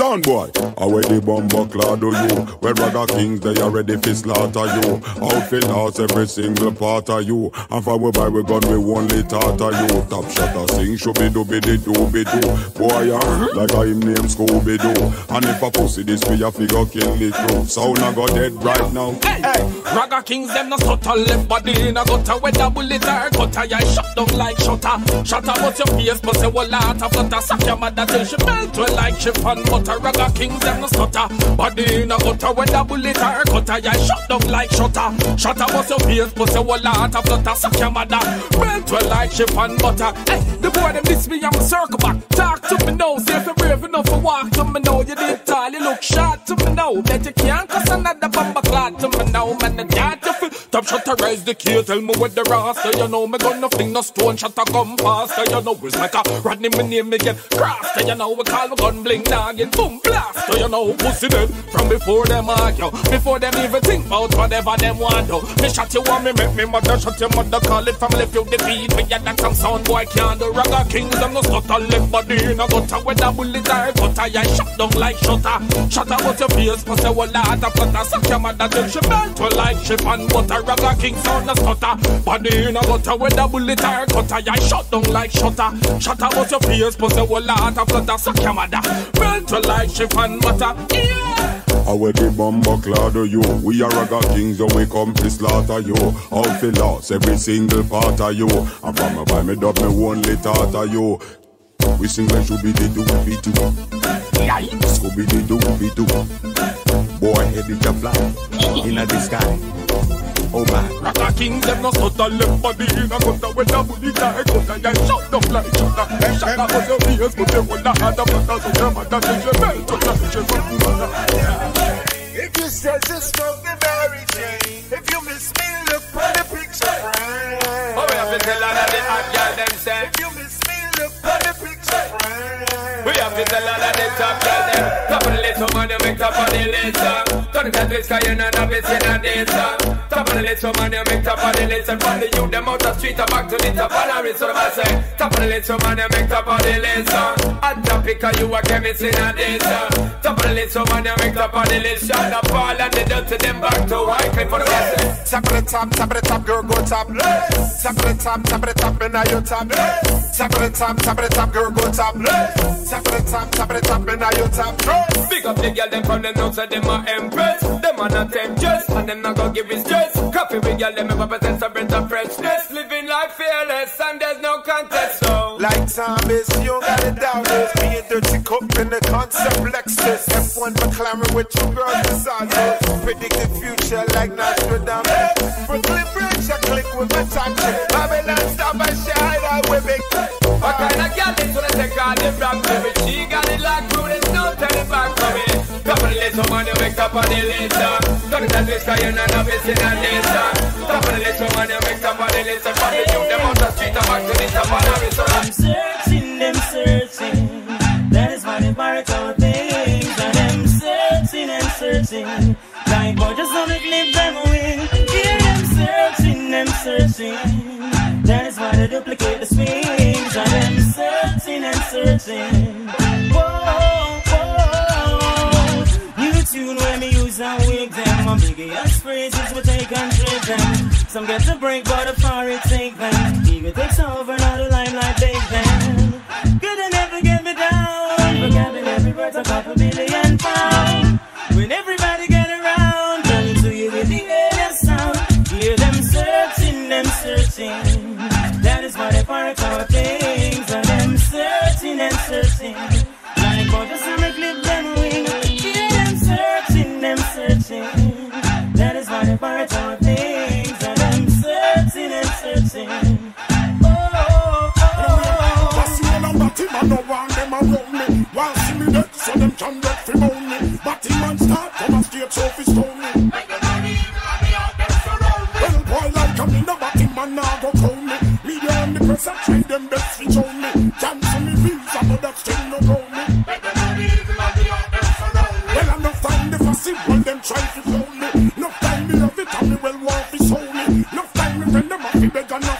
Sound boy, where the bomber clad do you? Where ragga kings they are ready for slaughter you. Outfit lost every single part of you. And for we buy we gun we only tartar you. Top shot a sing shooby dooby dee dooby doo. Boy yeah, like a him name Scooby Doo. And if a pussy this we a figure kill it too. Sound a go dead right now. Hey, Ragga Kings, them no subtle left body in a gutter Where the bullet are gutter, yeah, shut down like shutter Shutter but your face, but say a lot of flutter Suck your mother till she melt well like and butter Ragga Kings, them no stutter Body in a gutter, where the bullet are gutter Yeah, shut down like shutter. Shutter but your face, but say a lot of flutter. Suck your mother, melt well like chip and butter. Hey, the boy them diss me, I'm a circle back. Talk to me now, see if you're brave enough to walk to me now. You did tall, you look short to me now. Bet you can't cause another bomber clot to me now. Man, the dad to feel Top shot to rise the key, tell me what the rasta You know me gun nothing, no stone. Shot to come faster You know it's like a Rodney, me name me get crossed. You know we call my gun bling noggin, boom blast. You know pussy dead from before them argue Before them even think about whatever them want do Me shot you want me make me mother shot your mother Call it family feel the beat Me yeah that some sound boy can't do. Ragga kings them no stutter left body in a gutter Where the bullet are gutter Yeah shot down like shutter. Shutter but your face Pussy a whole lot of flutter. Suck your mother till she melt well like chip and butter Ragga king sound a stutter. Body in a gutter Where the bullet are gutter Yeah shot down like shutter. Shutter but your face Pussy a whole lot of flutter. Suck your mother. Melt well like chip and butter Yeah How where the bomber clad do oh, you? We are ragga kings, so we come to slaughter you. Outfit lost every single part of you. And from a buy me dub me only tartar you. We sing like Shooby Dee Doo Be Doo. Scooby Doo Be Doo. Boy, head it a fly in the sky. Oh my. Ragga kings them no stutter left body in a gutter When the bullet are gutter Yeah shut down like shutter Hey shutter but your face But you will not have the flutter So your mother till she melt well like chip and butter If you said you smoke the Mary Jane, if you miss me, look for the picture frame. Oh, we have to tell all of the hot girl them say. If you miss me, look for the picture frame. We have to tell all of the top girl them. Top of the list, woman, you make top of the list. uh. Turn it twist, cause you're not a bitch in a this. uh. Top of the list, woman, you make top of the list. And from the youth, them out the street, uh, back to the top of the wrist. So I say, top of the list, woman, you make top of the list. uh. Hot topic, cause you a chemist in a this. uh. Top of the list, woman, you make top of the list. Shut up, all and the dirt to them back to white. Clip for the rest. Top of the top, top of the top, girl, go top. Top of the top, top of the top, and now you top. Top of the top, top of the top, girl, go top. Top of the top, of the top, and now you top. Big up the girl, them from the north, so them a empress. Them a not temptress, and them not gonna give it stress. Coffee with girl, them ever present some breath of freshness. Living life fearless, and there's no contest, so. Like Thomas, you don't gotta doubt this. Me and Dirty Cook in the concept Lexus. F1 McLaren with two girls us. Predict the future like Nostradamus. Brooklyn Bridge, I click with my top. Babylon stop and shine out with me. What kind of girl is gonna take all the rap to me? She got it locked through, there's no turning back from me. Top of woman, you make top of the. Turn it that twist, cause you're not a bitch in a this. uh. Top of woman, you make top of the. And from the youth, them out the street, and back to the top of the wrist. Searching, them searching. That is why barrack our things. And them searching and searching. Like boy, just wanna clip them away. Yeah, them searching, them searching. That is why they duplicate the swings. And them searching and searching. Whoa, whoa. New tune when me use and wig them. My biggie phrases we take and trade them. Some get to break, but the it take them. Ego takes over, now the limelight take them. And never get me down. For gabbing every word a couple million pound. When everybody get around, turning to you with the alien sound. Hear them searching, them searching. That is why they park our things. And them searching and searching. Batty man no want them around me. While see me dead, so them can get free on me. Batty man start come and straight so fi stone me. Make them money, money out them surround me. Well, boy, like I'm in a batty man now go call me. Me and the press and try them best fi show me. Can't Cancel me visa, but that still no go me. Make them money, money out them surround me. Well, enough time the fussy one them try to clone me. Enough time me love it and me well want fi show me. Enough time me friend them off fi beg enough.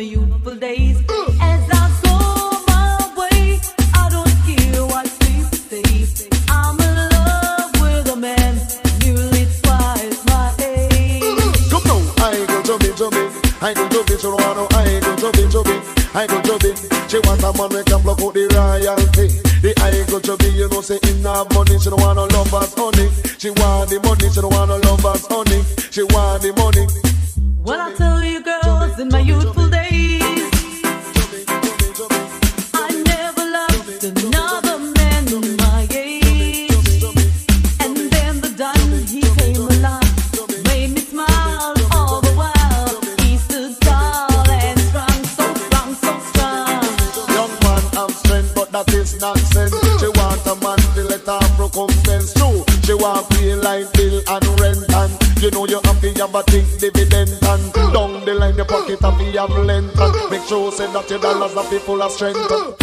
my youthful days. Uh. As I go my way, I don't care what people say. I'm in love with a man nearly twice my age. Uh. Come on, I go jumping, jumping. I go jumping, so I know I go jumping, jumping. I go jumping. She wants a man who can block out the royalty. The I go jumping, you know, say in have money, she don't want no lovers, honey. She want the money, she don't want no lovers, honey. She want the money. true, say that your dollars are people of strength. Mm-hmm.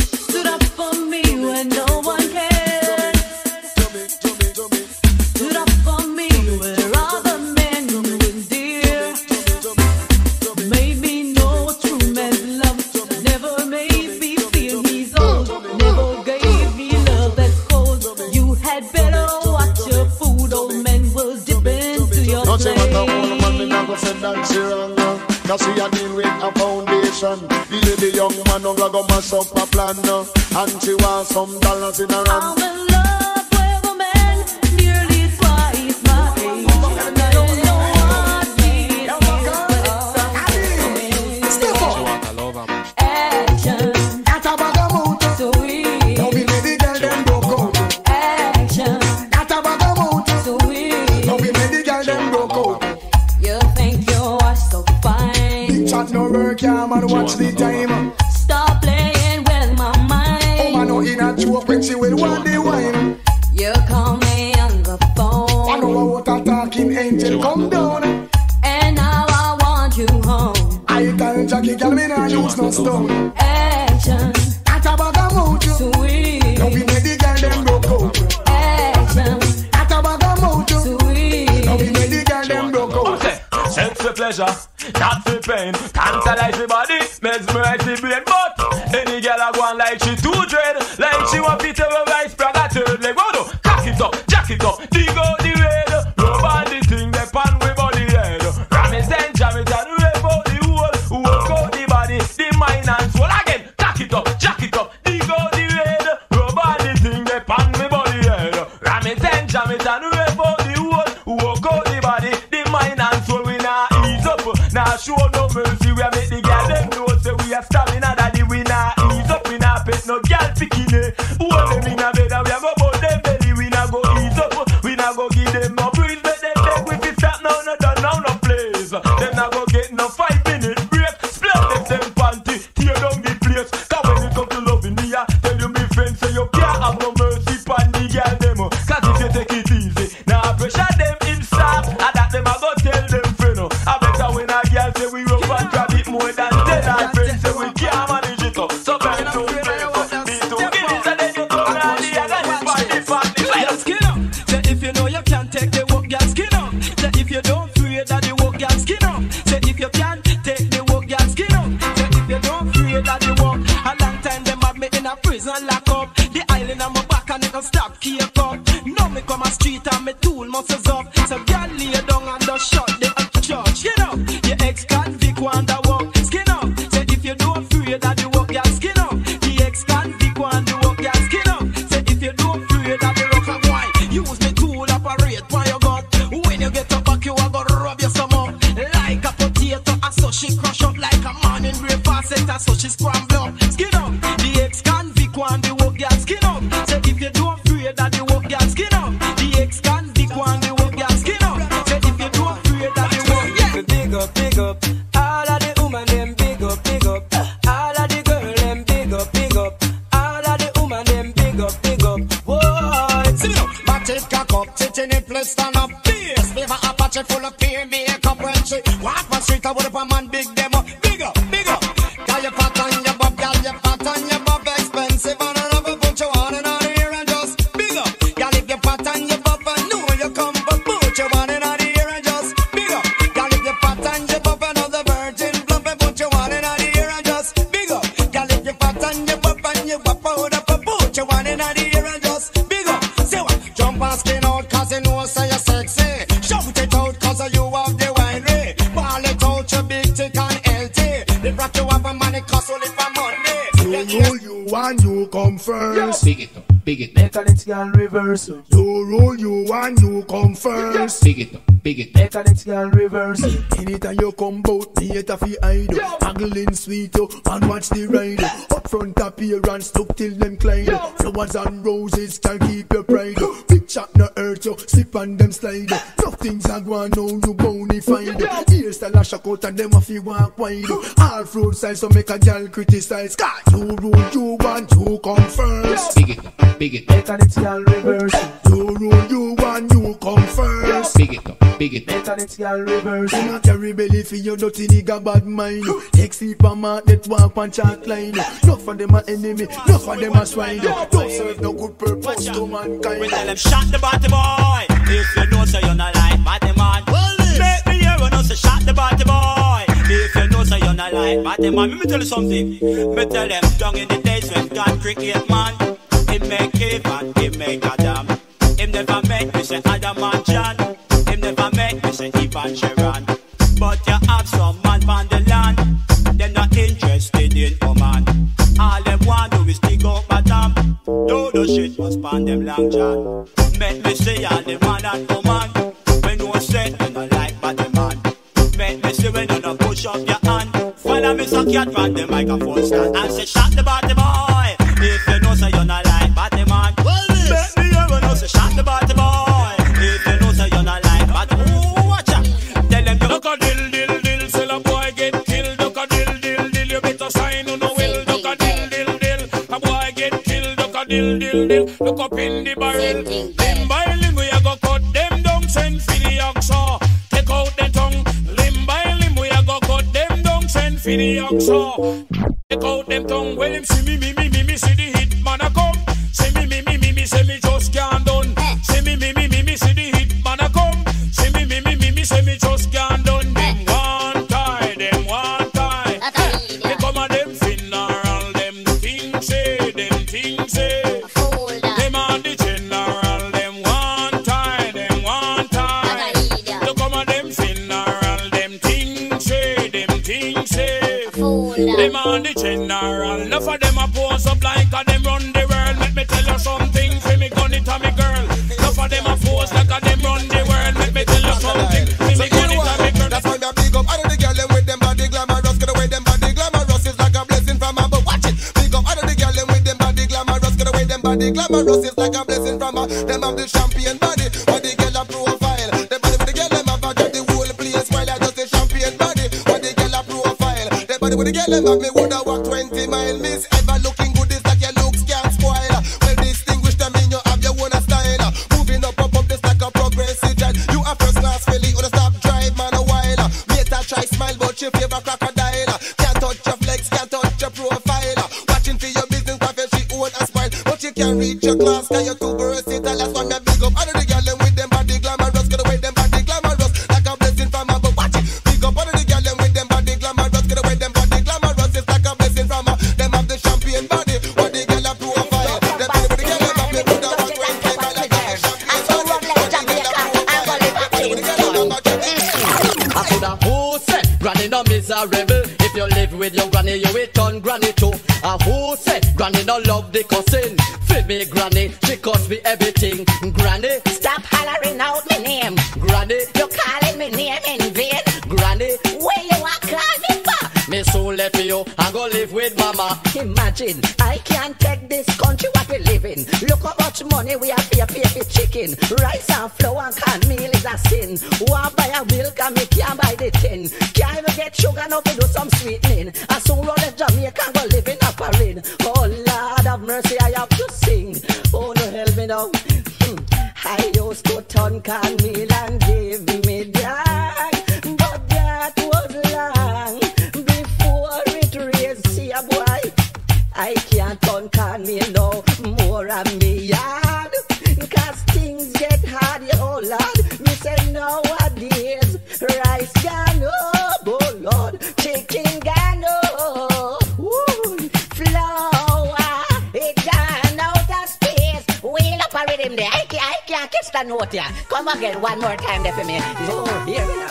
it and rave out the reverse. You rule you and you come first. Big it up, big it up. Make girl reverse. Anytime you come bout, me it a fi hide. Haggling sweet up and watch the ride. Up front appearance, look till them climb. Flowers and roses can keep your pride. Big chat no hurt you, Sip on them slide. Nothing's a going on, you bony find. Hairstyle a shock out and them a fi walk wide. All fruit size so make a girl criticize. Cause you rule you want, you come first. Big it up, big it up. Make a girl reverse worse. Big it up, big it up. Better let's y'all reverse. You not carry belly for your dirty nigga bad mind. Next sleep on my network and chat line. No for them a enemy, no for them a swine. Don't serve no good purpose to mankind. We tell them shot the body boy. If you know so you're not like body man. Make me hear when I say shot the body boy. If you know so you're not like body man. Let me tell you something. Me tell them down in the days when God cricket man. Him make it and him make Adam. Him never make me say Adam man pan Sharon. But you have some man from the land, them not interested in a man. All them want do is dig up my thumb. Do the shit must span them long john. Make me say all the man and woman, when no said you not like but man. Make me say when you not push up your hand. Follow me so cat from the microphone stand and say shut the bottom. dill dill. Look up in the barrel. Limb by limb we a go cut them down. Send for the oxa. Take out the tongue. Limb by limb we a go cut them down. Send for the oxa. Take out them tongue. Well, him see me me me. me. Them body is like a blessing from above. Them have the champion body, body girl a profile. The body with the girl them have a drive the whole place while I just a champion body, body girl a profile. The body with the girl them have me woulda granny no miserable. If you live with your granny, you will turn granny too. A who say granny no love the cussing. Feel me granny, she cost me everything. Granny, Stop hollering out my name. granny, You calling me name in vain. granny. Where you are call me for? Me soon left you and go live with mama. Imagine, I can't take this country what we live in. Look how much money we have pay pay for chicken. Rice and flour and canned meal is a sin. Want buy a milk and me can't buy the tin. Some sweetening. And soon run to Jamaica go live in a parade. Oh Lord have mercy, I have to sing. Oh no help me now. Hmm. I used to turn can meal and give me that. But that was long before it raised. See a boy. I can't turn can meal no more on me yard. Cause things get hard, oh Lord. Me say nowadays, rice gone up, oh Lord. There. I can't, I can't catch the note here. Come again one more time there for me. Oh, here we go.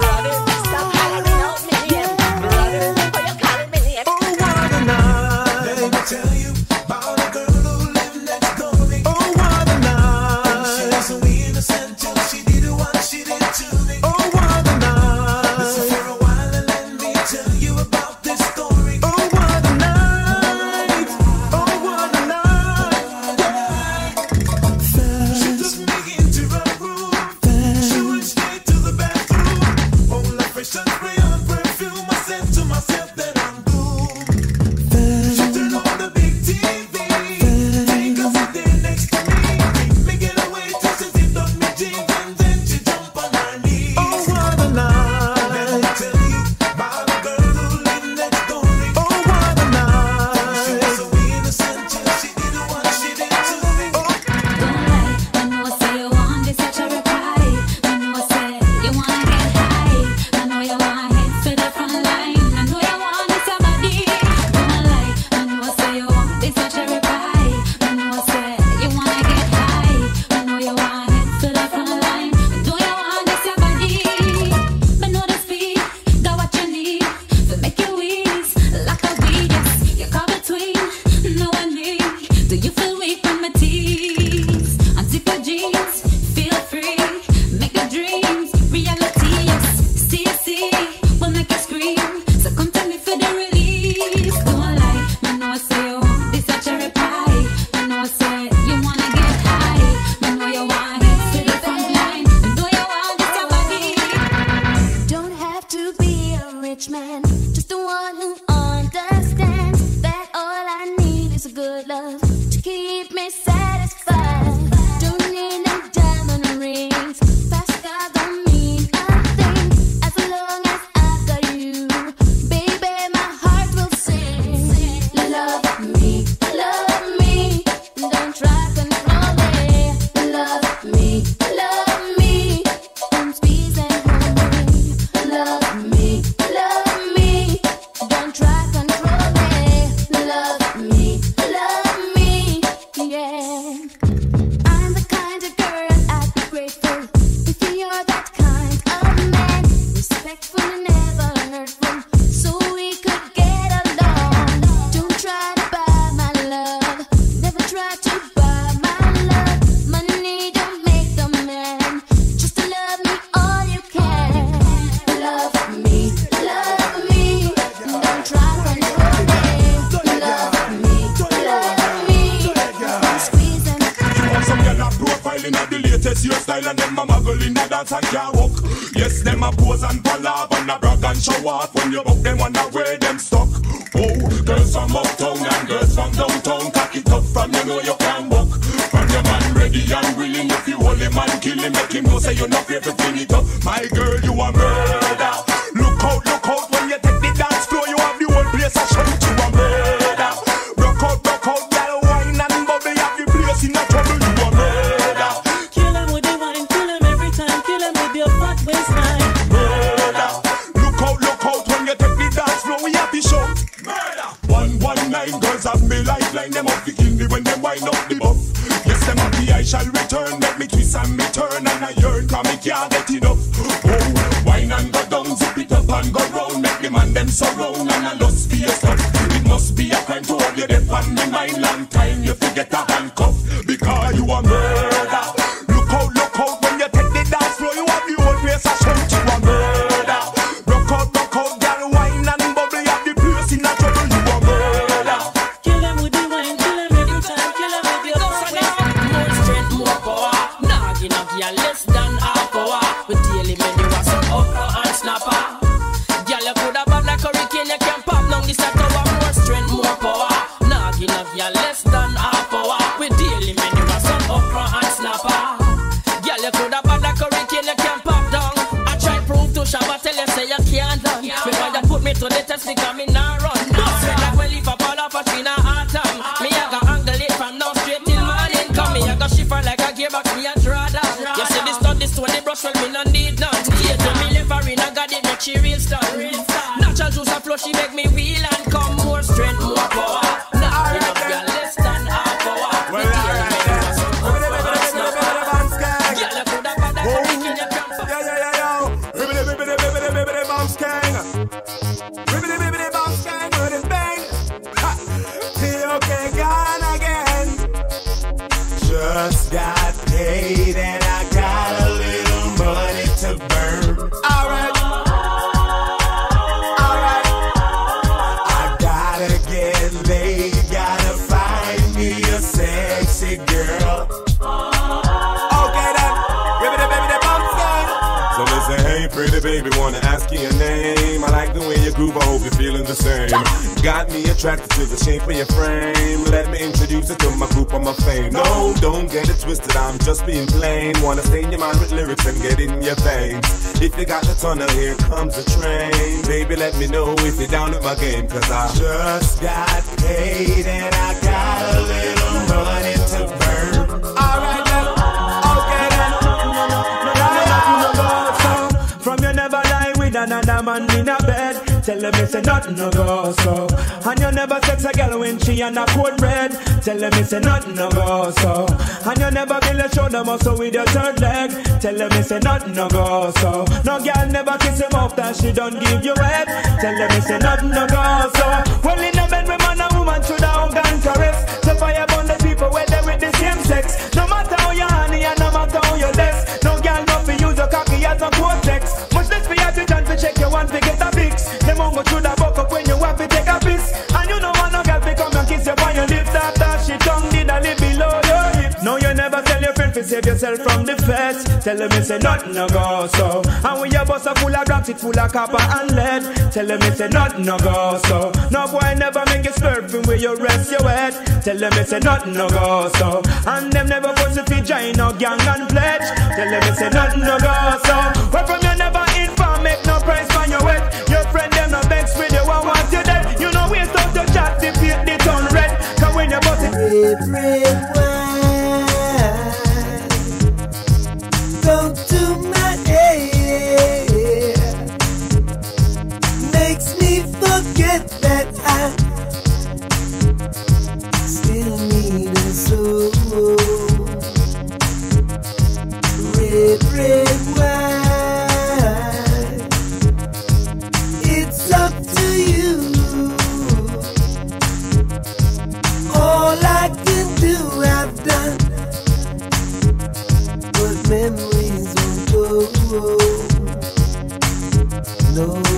Brother, stop rich man, just the one who she real star. Natural juice a flow, she make me wheel attracted to the shape of your frame. Let me introduce you to my group on my fame. No, don't get it twisted, I'm just being plain. Wanna stain your mind with lyrics and get in your veins. If you got the tunnel, here comes the train. Baby, let me know if you're down with my game, cause I just got paid and I got a little money to burn. Alright then, okay then. From you never lie with another man in a. Tell them it's a nothing no go so. And you never sex a girl when she on a cold bread. Tell them it's a nothing no go so. And you never build a shoulder muscle with your third leg. Tell them it's a nothing no go so. No girl never kiss him off that she don't give you head. Tell them it's a nothing no go so. Well in a bed with man and woman should have hug and caress. So fire burn the people where they with the same sex. No matter how you honey and no matter how you less. No girl no fi use your cocky as a cortex. Much less for you to chance to check your one to go through the buck up when you have to take a piss. And you know want no girl to come and kiss you on your lips after she tongue did a live below your hips. No, you never tell your friend to save yourself from the feds. Tell them it's a nothing no go so. And when your bus are full of rocks, it full of copper and lead. Tell them it's a nothing no go so. No boy never make you slurp from where you rest your head. Tell them it's a nothing no go so. And them never force if you join no gang and pledge. Tell them it's a nothing no go so. Where from you never inform, make no price for your wet. Vex with you, I want you dead. You know waste out your chat, the paint the turn red. Cause when you bust it, red, red Go to my head Makes me forget that I still need a soul red wine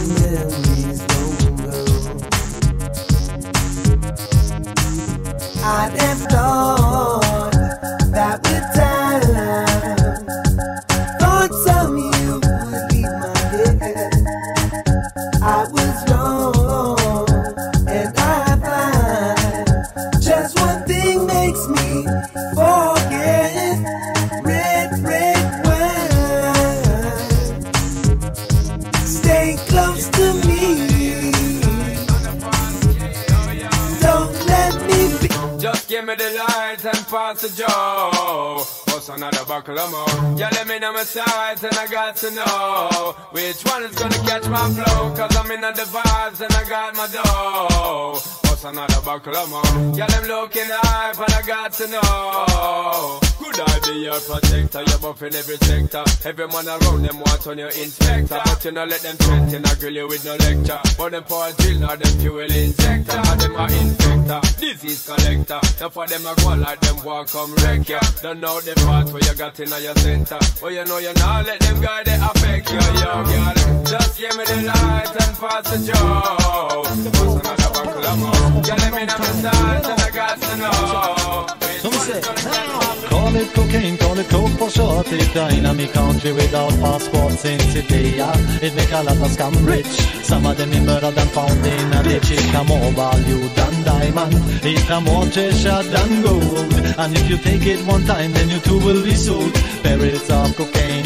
memories don't go. I. pass the Joe. What's another buckle of more? Yeah, let me know my sides and I got to know which one is gonna catch my flow. Cause I'm in the vibes and I got my dough. What's another buckle of more? Yeah, them looking high, but I got to know. I be your protector? You're buff in every sector. Every man around them wants on your inspector. But you know, let them threaten, I grill you with no lecture. But them a drill, now them fuel injector. And them are infector, disease collector. Now for them, I go like them walk come wreck ya. Don't know the part where you got in your center. But you know, you not let them guy they affect you, yo, girl. Just give me the light and pass the of more? Yeah, let me know my size and I got to know. Som vi. Call it cocaine, call it coke for It dynamic country without passports in city It make a lot of rich Some of them in murder than found in a ditch It more value than diamond It come more treasure than gold And if you take it one time then you too will be sold Barrels of cocaine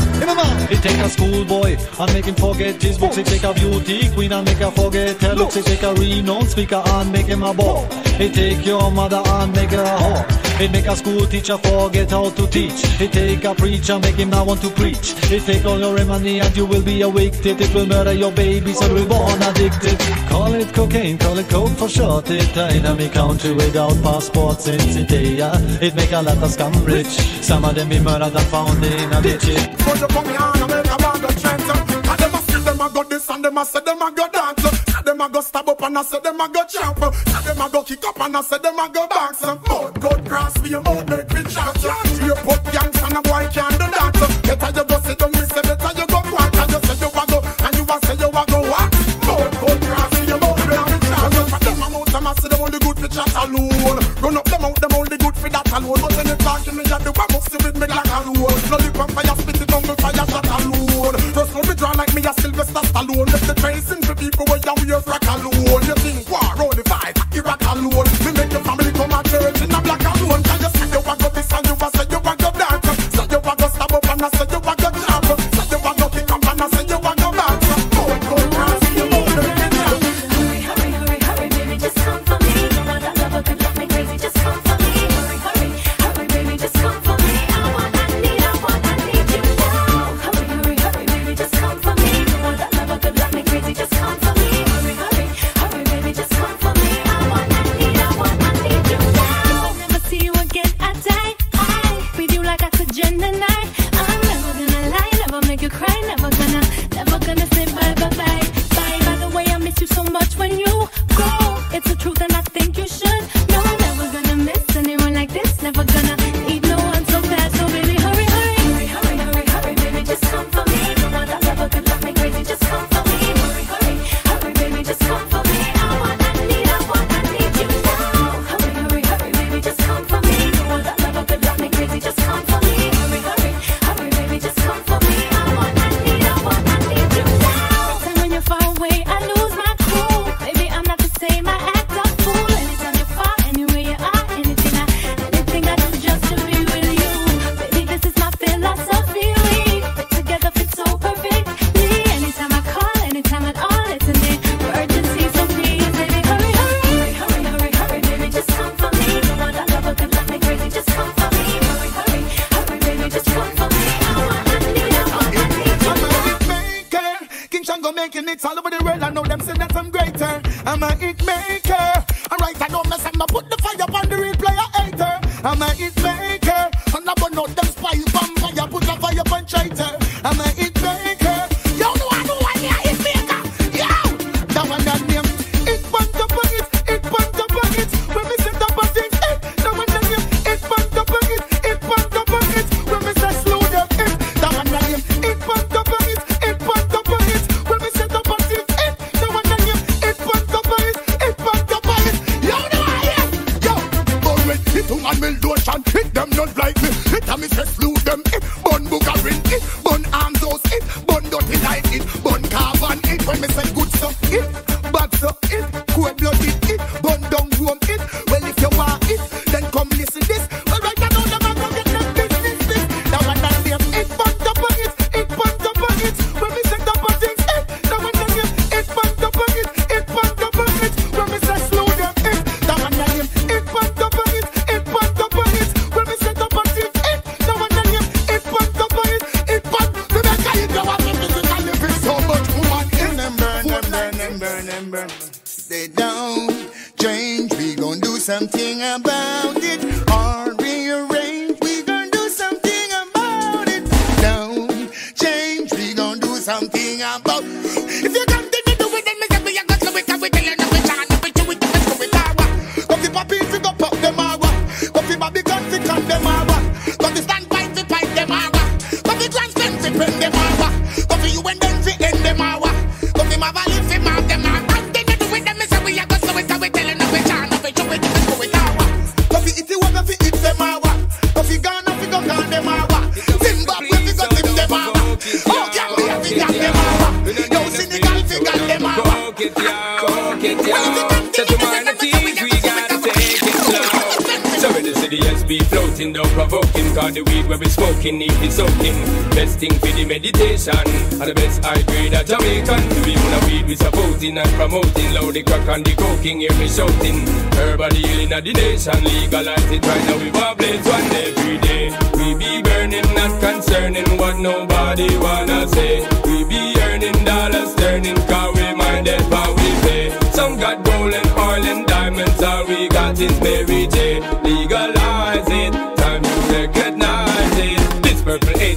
It take a schoolboy and make him forget his books It take a beauty queen and make her forget her looks It take a renowned speaker and make him a bore It take your mother and make her a whore it make a school teacher forget how to teach. It take a preacher make him not want to preach. It take all your money and you will be addicted. It will murder your babies and will born addicted. Call it cocaine, call it coke for short. It dynamic country without passports in city. Yeah. It make a lot of scum rich. Some of them be murdered and found in a ditch. Put you put me on and make a band of trends. And them a say them a go this and them a say them a go dance. Them a go stab up and I say them a go. Say them a go kick up and I say them a go box. Mud grass for your mouth make me chat. You put yanks and a boy can't do that. Better you go sit down, me say better you go quiet. And you say you a go and you a say you a go what? Mud grass for your mouth make me chat. Just them a mouth them a say them only good for chat alone. Run up them out them only good for that alone. But when you talking me, you do a must with me like a roll. No lip on fire, spit it on me fire shot alone. Know me draw like me a Sylvester Stallone. Let the tracing for people where you wear frack alone. You think war the fight, Iraq alone. Me make your family come and church in a black alone. Can you say you a go this and you a say you and the best high grade at Jamaican. To be on a weed we supporting and promoting, loud the crack and the coking, hear me shouting. Herbal healing of the nation, legalize it right now, we blades one every day. We be burning, not concerning what nobody wanna say. We be earning dollars, turning, cause we minded how we pay. Some got gold and oil and diamonds, all we got is Mary J.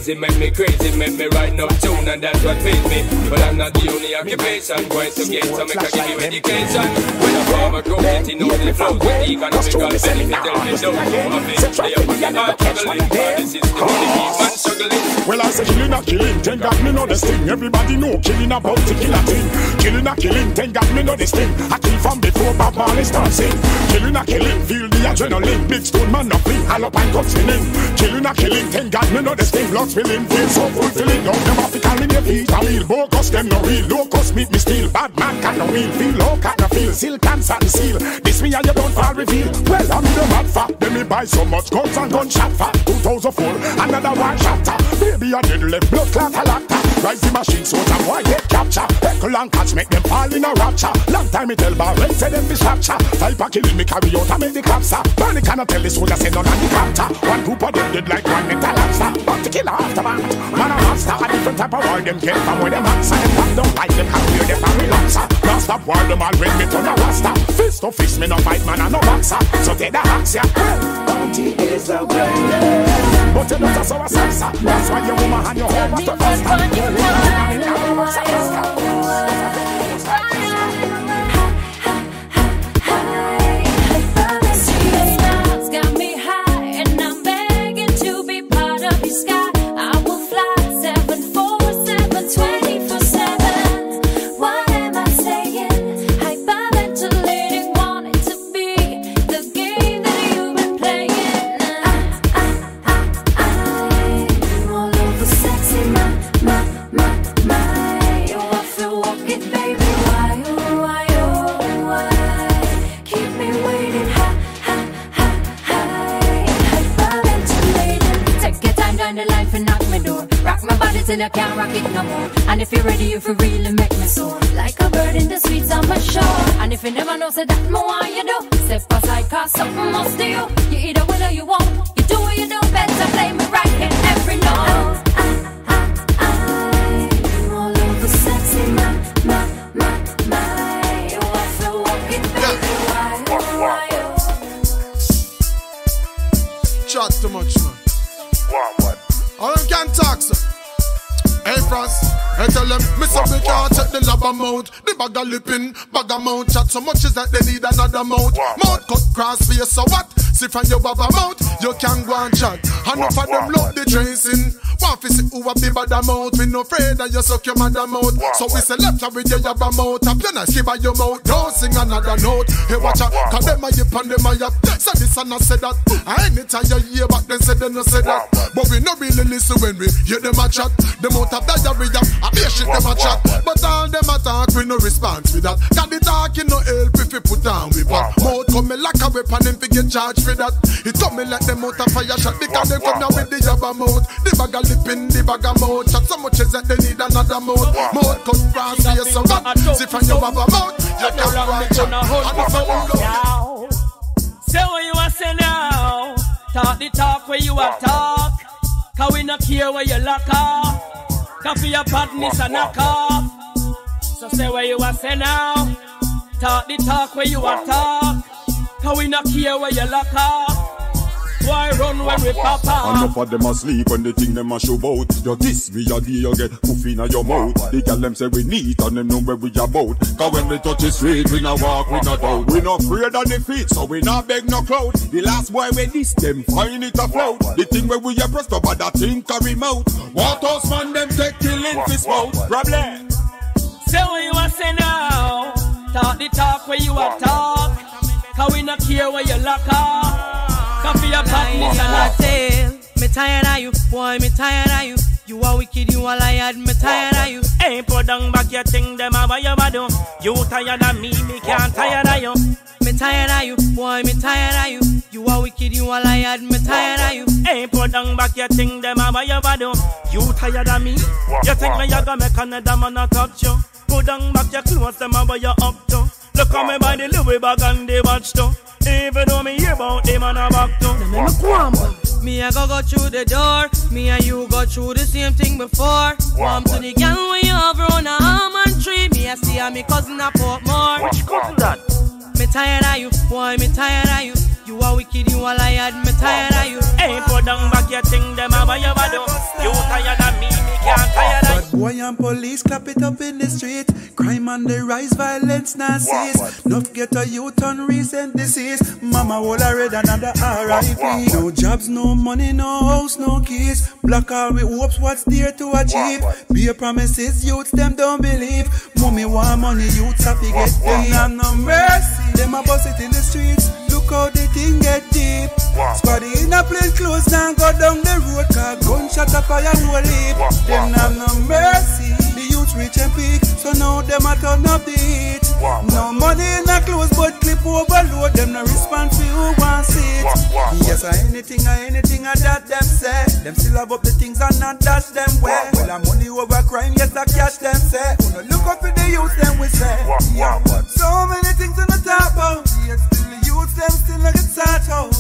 hazy make me crazy, make me write no tune, and that's what pays me. But I'm not the only occupation, going to get some, make I give you education. When a farmer grow it, he knows the flows with economical benefit, tell me don't of it. They are fucking hard struggling, but the system only man struggling. Well, I say killing a killing, thank God me know this thing. Everybody know killing about to kill a thing. Killing a killing, thank God me know this thing. I kill from before Bob Marley start sing. Killing a killing, feel the adrenaline. Big stone man no fling, all up and cut spinning. Killing a killing, thank God me know this thing. Blood spilling, feel so fulfilling. Don't have to call me their feet. I real bogus, them no real. Locust meet me steal. Bad man can no real. Feel low, cat no feel. Silk and satin seal. This me and you don't fall reveal. Well, I'm the mad fat. Then me buy so much guns and gunshot fat. 2004, another one chapter. Baby, I did left blood clot a lacta. Rise the machine, so time why get capture. Heckle and catch, make them fall in a rapture. Long time me tell Barrel, say them be slapcha. Type of killing me carry out and make the cops. Panic cannot tell the soldier, say none of the capture. One group of them dead like one metal lobster. But the killer after man, man a monster. A different type of war, them get from where them answer. Them come don't like them, can't hear them from relaxer. Now stop war, them all when me turn a rasta. Fist to fist, me no fight man, I no boxer. So take the axe, yeah. Bounty is a way. But you not a sour salsa. That's why your woman and your home must have Stars till I can't rock it no more. And if you're ready, if you for really make me soar. Like a bird in the sweet summer shore. And if you never know, say that more why you do. Step aside, cause something must do you. You either win or you won't. You do what you don't. Better play me right in every note. I'm all over sexy, my, my, my, my. You want to walk it, baby? Why, why. Chat too much, man. All you can talk, sir. Hey. I tell them, me say we can't take the lab amount. The bag of lipping, bag of mouth chat so much is that they need another mouth. Mouth cut cross face, so what? See from your baba mouth, you can go and chat. Enough of them love the tracing. Want to see who have the bad mouth. We no afraid that you suck your mother mouth. So we say left with your yabba mouth. Up your nice by your mouth. Don't sing another note. Hey, watch out. Cause them a yip and them a yap. So this and I say that. And anytime you hear back, then say they no say that. But we no really listen when we hear them a chat. Them out of diarrhea. I be shit them a chat. But all them a talk, we no response with that. Cause the talking no help if we put down with what. Mouth come me like a weapon, them fi get charged for that. It come me like them out of fire shot. Because they come down with the yabba mouth. The bag of lipping, the bag of mouth. Chat so much is that they need another mouth. Mouth cut grass, yes, so what? See from your baba mouth. You can go and chat. And if I Say what you a say now. Talk the talk where you a talk. Cause we not care where you lock off. Cause for your partners a knock off. So say what you a say now. Talk the talk where you a talk. Cause we not care where you lock off. Why run when we pop And up. enough of them asleep when they think them a show bout. You this we a day you get poof inna your mouth. The girl them say we neat and them know where we about. Cause when we touch the street we no walk we no doubt. We no afraid on the feet so we not beg no clout. The last boy we this them find it afloat. The thing where we a press up but that thing carry mouth. What us man them take killing fi spout. Problem. Say what you a say now. Talk the talk where you a talk. Cause we not care where you lock up. Coffee your badness and a tail. Me tired of you, boy, me tired of you. You are wicked, you are liar, me tired of you. Hey, put down back your thing, them a you a do. You tired of me, me can't tired of you. Me tired of you, boy, me tired of you. You are wicked, you are liar, me tired of you. Hey, put down back your thing, them a you a do. You tired of me? You think me a gonna make another man a touch you? Put down back your clothes, them a you up to. Look at me by the Louis bag and the watch too. Even though me hear about them and a back to. Me I go go through the door. Me and you go through the same thing before. Come to the gang when you have run a almond tree. Me I see a me cousin a Portmore. Which cousin that? Me tired of you, boy. Me tired of you. You are wicked, you are liar. Me tired of you. Hey, put down back your thing, them a you a do. You tired of me, me can't tired of Bad boy and police clap it up in the street. Crime on the rise, violence not cease. Enough get a youth on recent disease. Mama will read another RIP. No jobs, no money, no house, no keys. Black all with hopes, what's there to achieve? Be promises, youths them don't believe. Mommy want money, youths have to get have no mercy. Them a bust it in the streets. Look how the thing get deep. Squaddy in a plain clothes and go down the road. Cause gunshot a fire whole heap. Them have no mercy. Youth reach and peak, so now them a turn up the heat. No money in a clothes, but clip overload. Them no respond to who wants it. Yes, or anything or anything or that them say. Them still have up the things and not dash them way. Well, a money over crime, yes, I cash them say. Who no look up for the youth, them we say. Yeah. So many things in the top out. Yet still the youth, them still get sat out.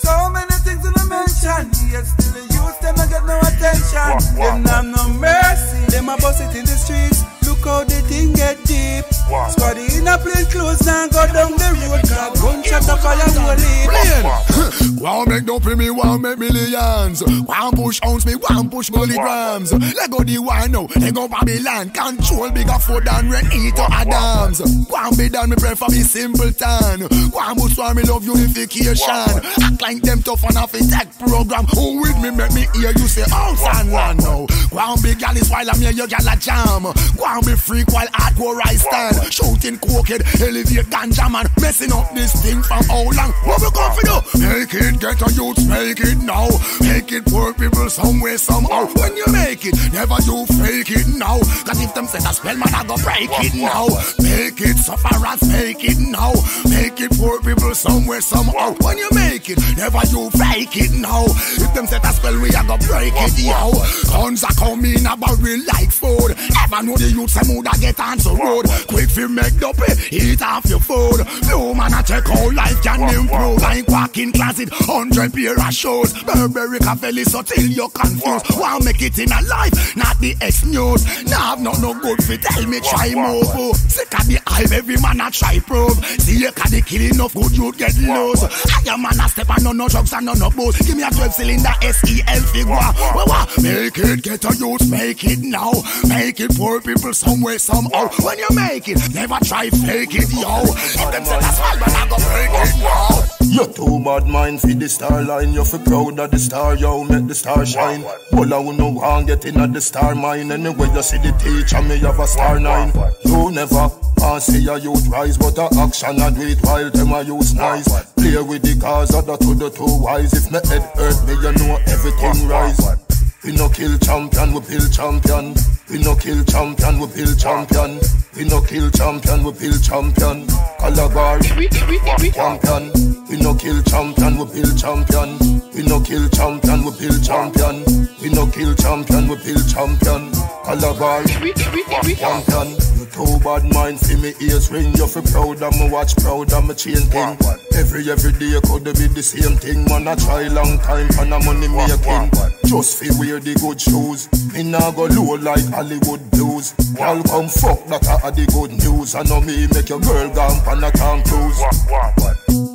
So many things in the mention. Yet still the them not get no attention. Them have no mercy. Them a bust it in the streets. Look how the thing get deep. Squaddy in a plain clothes and go down the road. Cause gunshot a fire will lead. Wow, make no pay me, wow, make millions. One push ounce me, one push milligrams. Let go the wine now, let go Babylon. Control bigger food than Red Eater Adams. One be done, me pray for me simpleton. One boost for me love unification. Act like them tough on a fit tech program. Who with me make me hear you say house and land now. One big gal is while I'm here, you gal a jam. One be freak while hardcore I stand. Shooting cokehead, elevate ganja man. Messing up this thing from how long? What we come for? Make it get a youth, make it now. Make it poor people somewhere, somehow. When you make it, never do fake it now. Cause if them say that spell, man, I go break it now. Make it sufferers, make it now. Make it poor people somewhere, somehow. When you make it, never do fake it now. If them say that spell, we are go break it, yo. Guns are coming about real like food. Ever know the youth mood I get on the road. Quick fi make the eat off your food. No man I check how life can improve. Like walking closet, hundred pair of shoes. Burberry cafe so till you're confused. Want make it in a life, not the X news. Nah, have not no good fi tell me try move. oh. Sick of the hype, every man a try prove. See you can the killing of good youth get loose. I am man a step and no no drugs and no no booze. Give me a 12 cylinder SEL figure. Wah, wah. Make it get a youth, make it now. Make it poor people somewhere somehow. When you make it, never try fake it, yo. If them say that's why, man, I go break it now. You too bad mind for the star line. You feel proud of the star, yo, make the star shine. Well, I no one get in at the star mine. Anyway, you see the teacher, me have a star nine. You never want see a youth rise, but a action I do it while them a use nice. Play with the cars, other to the two wise. If my head hurt me, you know everything rise. We no kill champion, we build champion. We no kill champion, we build champion. We no kill champion, we build champion. Calabar, champion. We no kill champion, we build champion. We no kill champion, we build champion. We no kill champion, we build champion. Calabar, champion. You too bad mind, see me ears ring. You feel proud of me watch, proud of me chain thing. Every every day could be the same thing. Man, I try long time for the money making. Just fi wear the good shoes. Me nah go low like Hollywood blues. Y'all come fuck that are the good news. I know me make your girl gone on a Tom Cruise.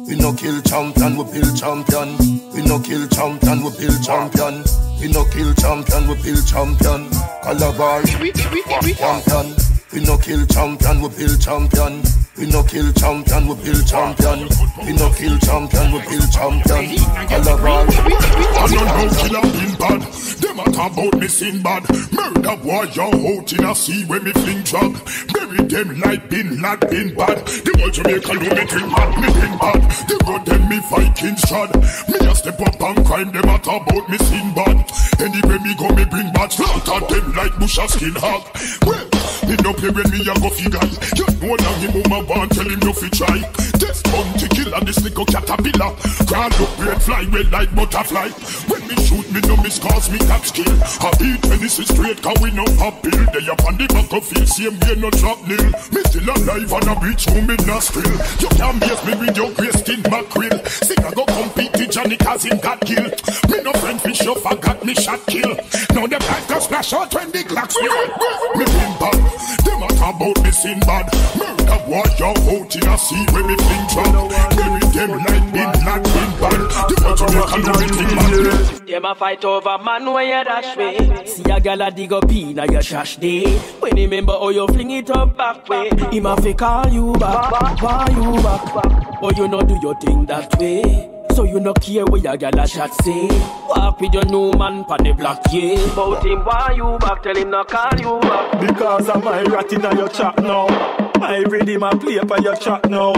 We no kill champion, we build champion. We no kill champion, we build champion. We no kill champion, we build champion. Calabar, champion. We no kill champion, we build champion. We no kill champion, we build champion. We no kill champion, we build champion. Calabar, I don't know killer in bad. Them a talk about me sin bad. Murder boy young out in a sea when me fling drug. Bury them like bin lad bin bad. The whole Jamaica know me drink bad, me drink bad. The road them me Vikings trod. Me a step up and crime them a talk about me sin bad. Anywhere me go me bring bad. Slaughter them like bush a skin hog. Well, me no play when me a go figure. You know now him mama want tell him no fi try. Test Bounty Killa this little caterpillar. Crawl up red fly red like butterfly. When me shoot me no miss cause me got skill. I beat Venice straight cause we no pop pill. They up on the back of field same way no drop nil. Me still alive on a beach room in Nashville. You can't miss me with your skin mackerel. Sing I go compete to Johnny cause him got killed. Me no friend fish off I got me shot kill. Now the back go splash out when the Glocks roll. Me pin bad. Them a talk about me sin bad. Murder boy you out in a sea when me fling drop. Bury them like bin bin bad. The whole Jamaica know me think bad. Them a fight over man where you dash way. See a gal a dig up in a your trash day. When he remember how you fling it up back way, him a fi call you back, why you back? But you no do your thing that way. So you no care what your gal a chat say. Walk with your new man pon the block, yeah. Bout him why you back, tell him no call you back. Because of my rat in your chat now. I My rhythm a play on your chat now.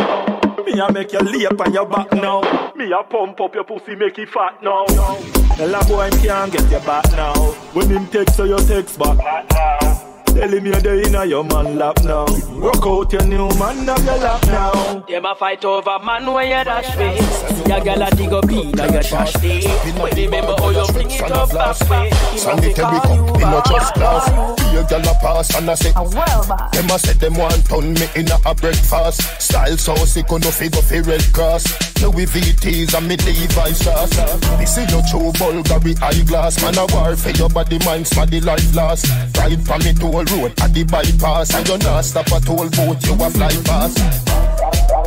Me a make you lay on your back now. Me a pump up your pussy, make it fat now. Tell a boy him can't get your back now. When him text so you text back. Tell him you're there in your man lap now. Rock out your new man of your lap now. Them a fight over man where you dash way. See a gal a dig up in a your trash day. When he remember how you fling it up back way, him a Sandy fi tell me call you come, me no just class. Be a gal a pass and I say, them a say them want turn me in a breakfast. Style so sick, on no figure fi red cross. Louis VTs and me Levi's sauce. This is your true Bulgari eyeglass. Man a war for your body, mind, smaddy life last. Ride for me toll road at the bypass. And you not stop at toll boat, you a fly past.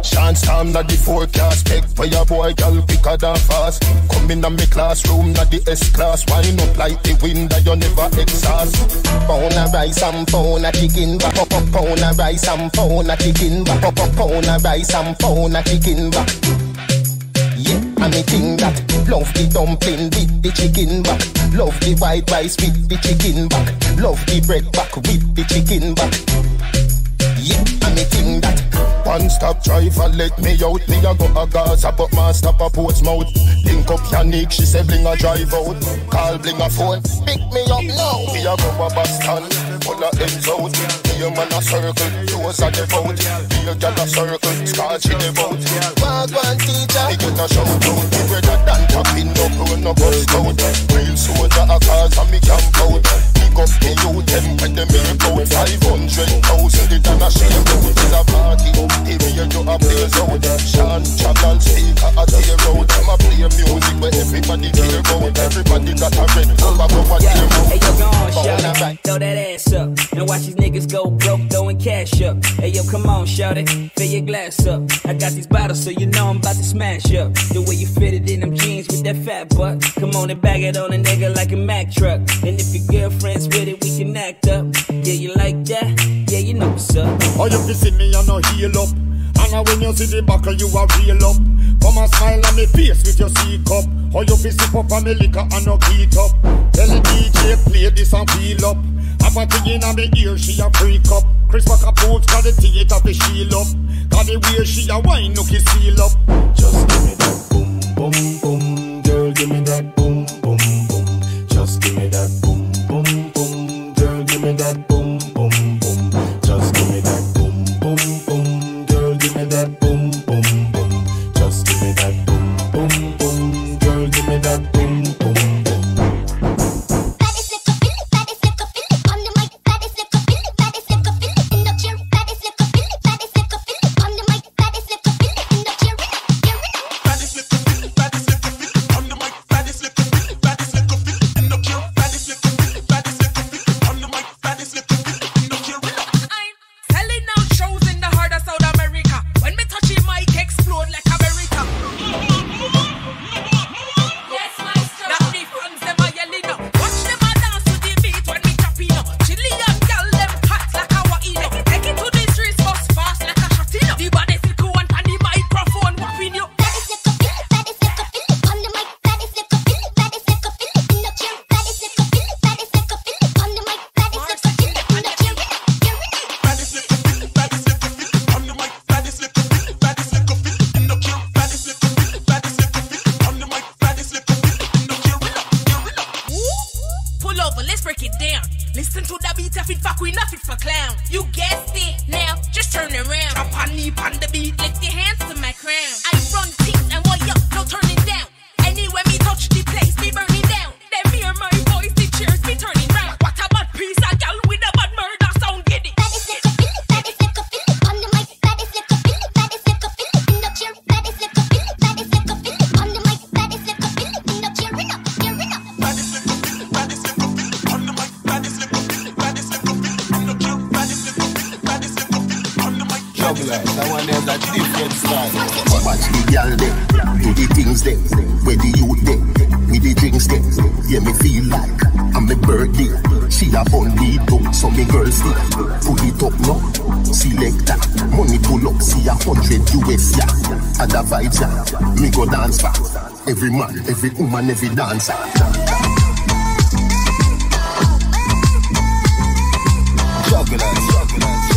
Chance time that the forecast Pick for your boy, girl, quicker than fast Come in me classroom, not the S-class Wind up like the wind that you never exhaust Pound a rice and pound a chicken back. Pop up pound a rice and pound a chicken back. Pop up pound a rice and pound a chicken back. Yeah, and me think that love the dumpling with the chicken back. Love the white rice with the chicken back. Love the bread back with the chicken back. Yeah, and me think that One stop driver let me out. Me a go a Gaza but man stop a Portsmouth. Link up Yannick she say bling a drive out. Call bling a phone Pick me up now. Me a go a Boston Pull a ends out A man a circle. Close at the boat. Me a gal a circle. Scotch in the boat. Walk one teacher. Me get a shout out brother than tapping no run no bust out Real soldier a cause and me camp out Pick up the them when them make out Five hundred thousand it and a share out It's a party The radio a blaze out Sean Chagall speaker a tear out Them a play music where everybody hear out Everybody got a red cover over Yeah, their mouth hey, yo, go on, shout it. right. Throw that ass up. And watch these niggas go broke, throwing cash up. Hey, yo, come on, shout it. Fill your glass up. I got these bottles, so you know I'm about to smash up. The way you fit it in them jeans with that fat butt. Come on and bag it on a nigga like a Mack truck. And if your girlfriend's with it, we can act up. Yeah, you like that? Yeah, you know what's up. Oh, you fi see me and no heal up. And now when you see the buckle, you a real up. Come and smile on me face with your C cup. How you fi sip up on me liquor and no heat up. Tell the DJ play this and feel up. Have a thing in on me ear, she a freak up. Chris Walker put got the theater fi shield up. Got the way she a wine, no kiss seal up. Just give me that boom, boom, boom Girl, give me that boom Girl, and every dancer. Jugglers, jugglers,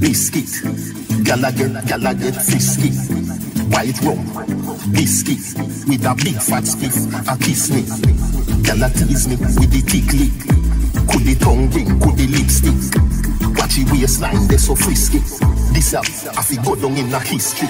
biscuit, gallagher, gallagher, frisky, white rum, biscuit with a big fat stiff a kiss me. girl a tease me with the thick. Could the tongue ring, could the lipstick? Watch the waistline, they so frisky. This up, I fi go down in a history.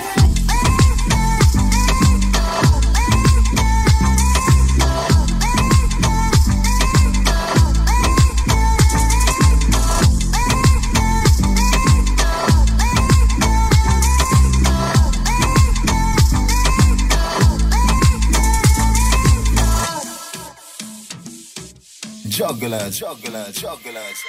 juggler, juggler, juggler.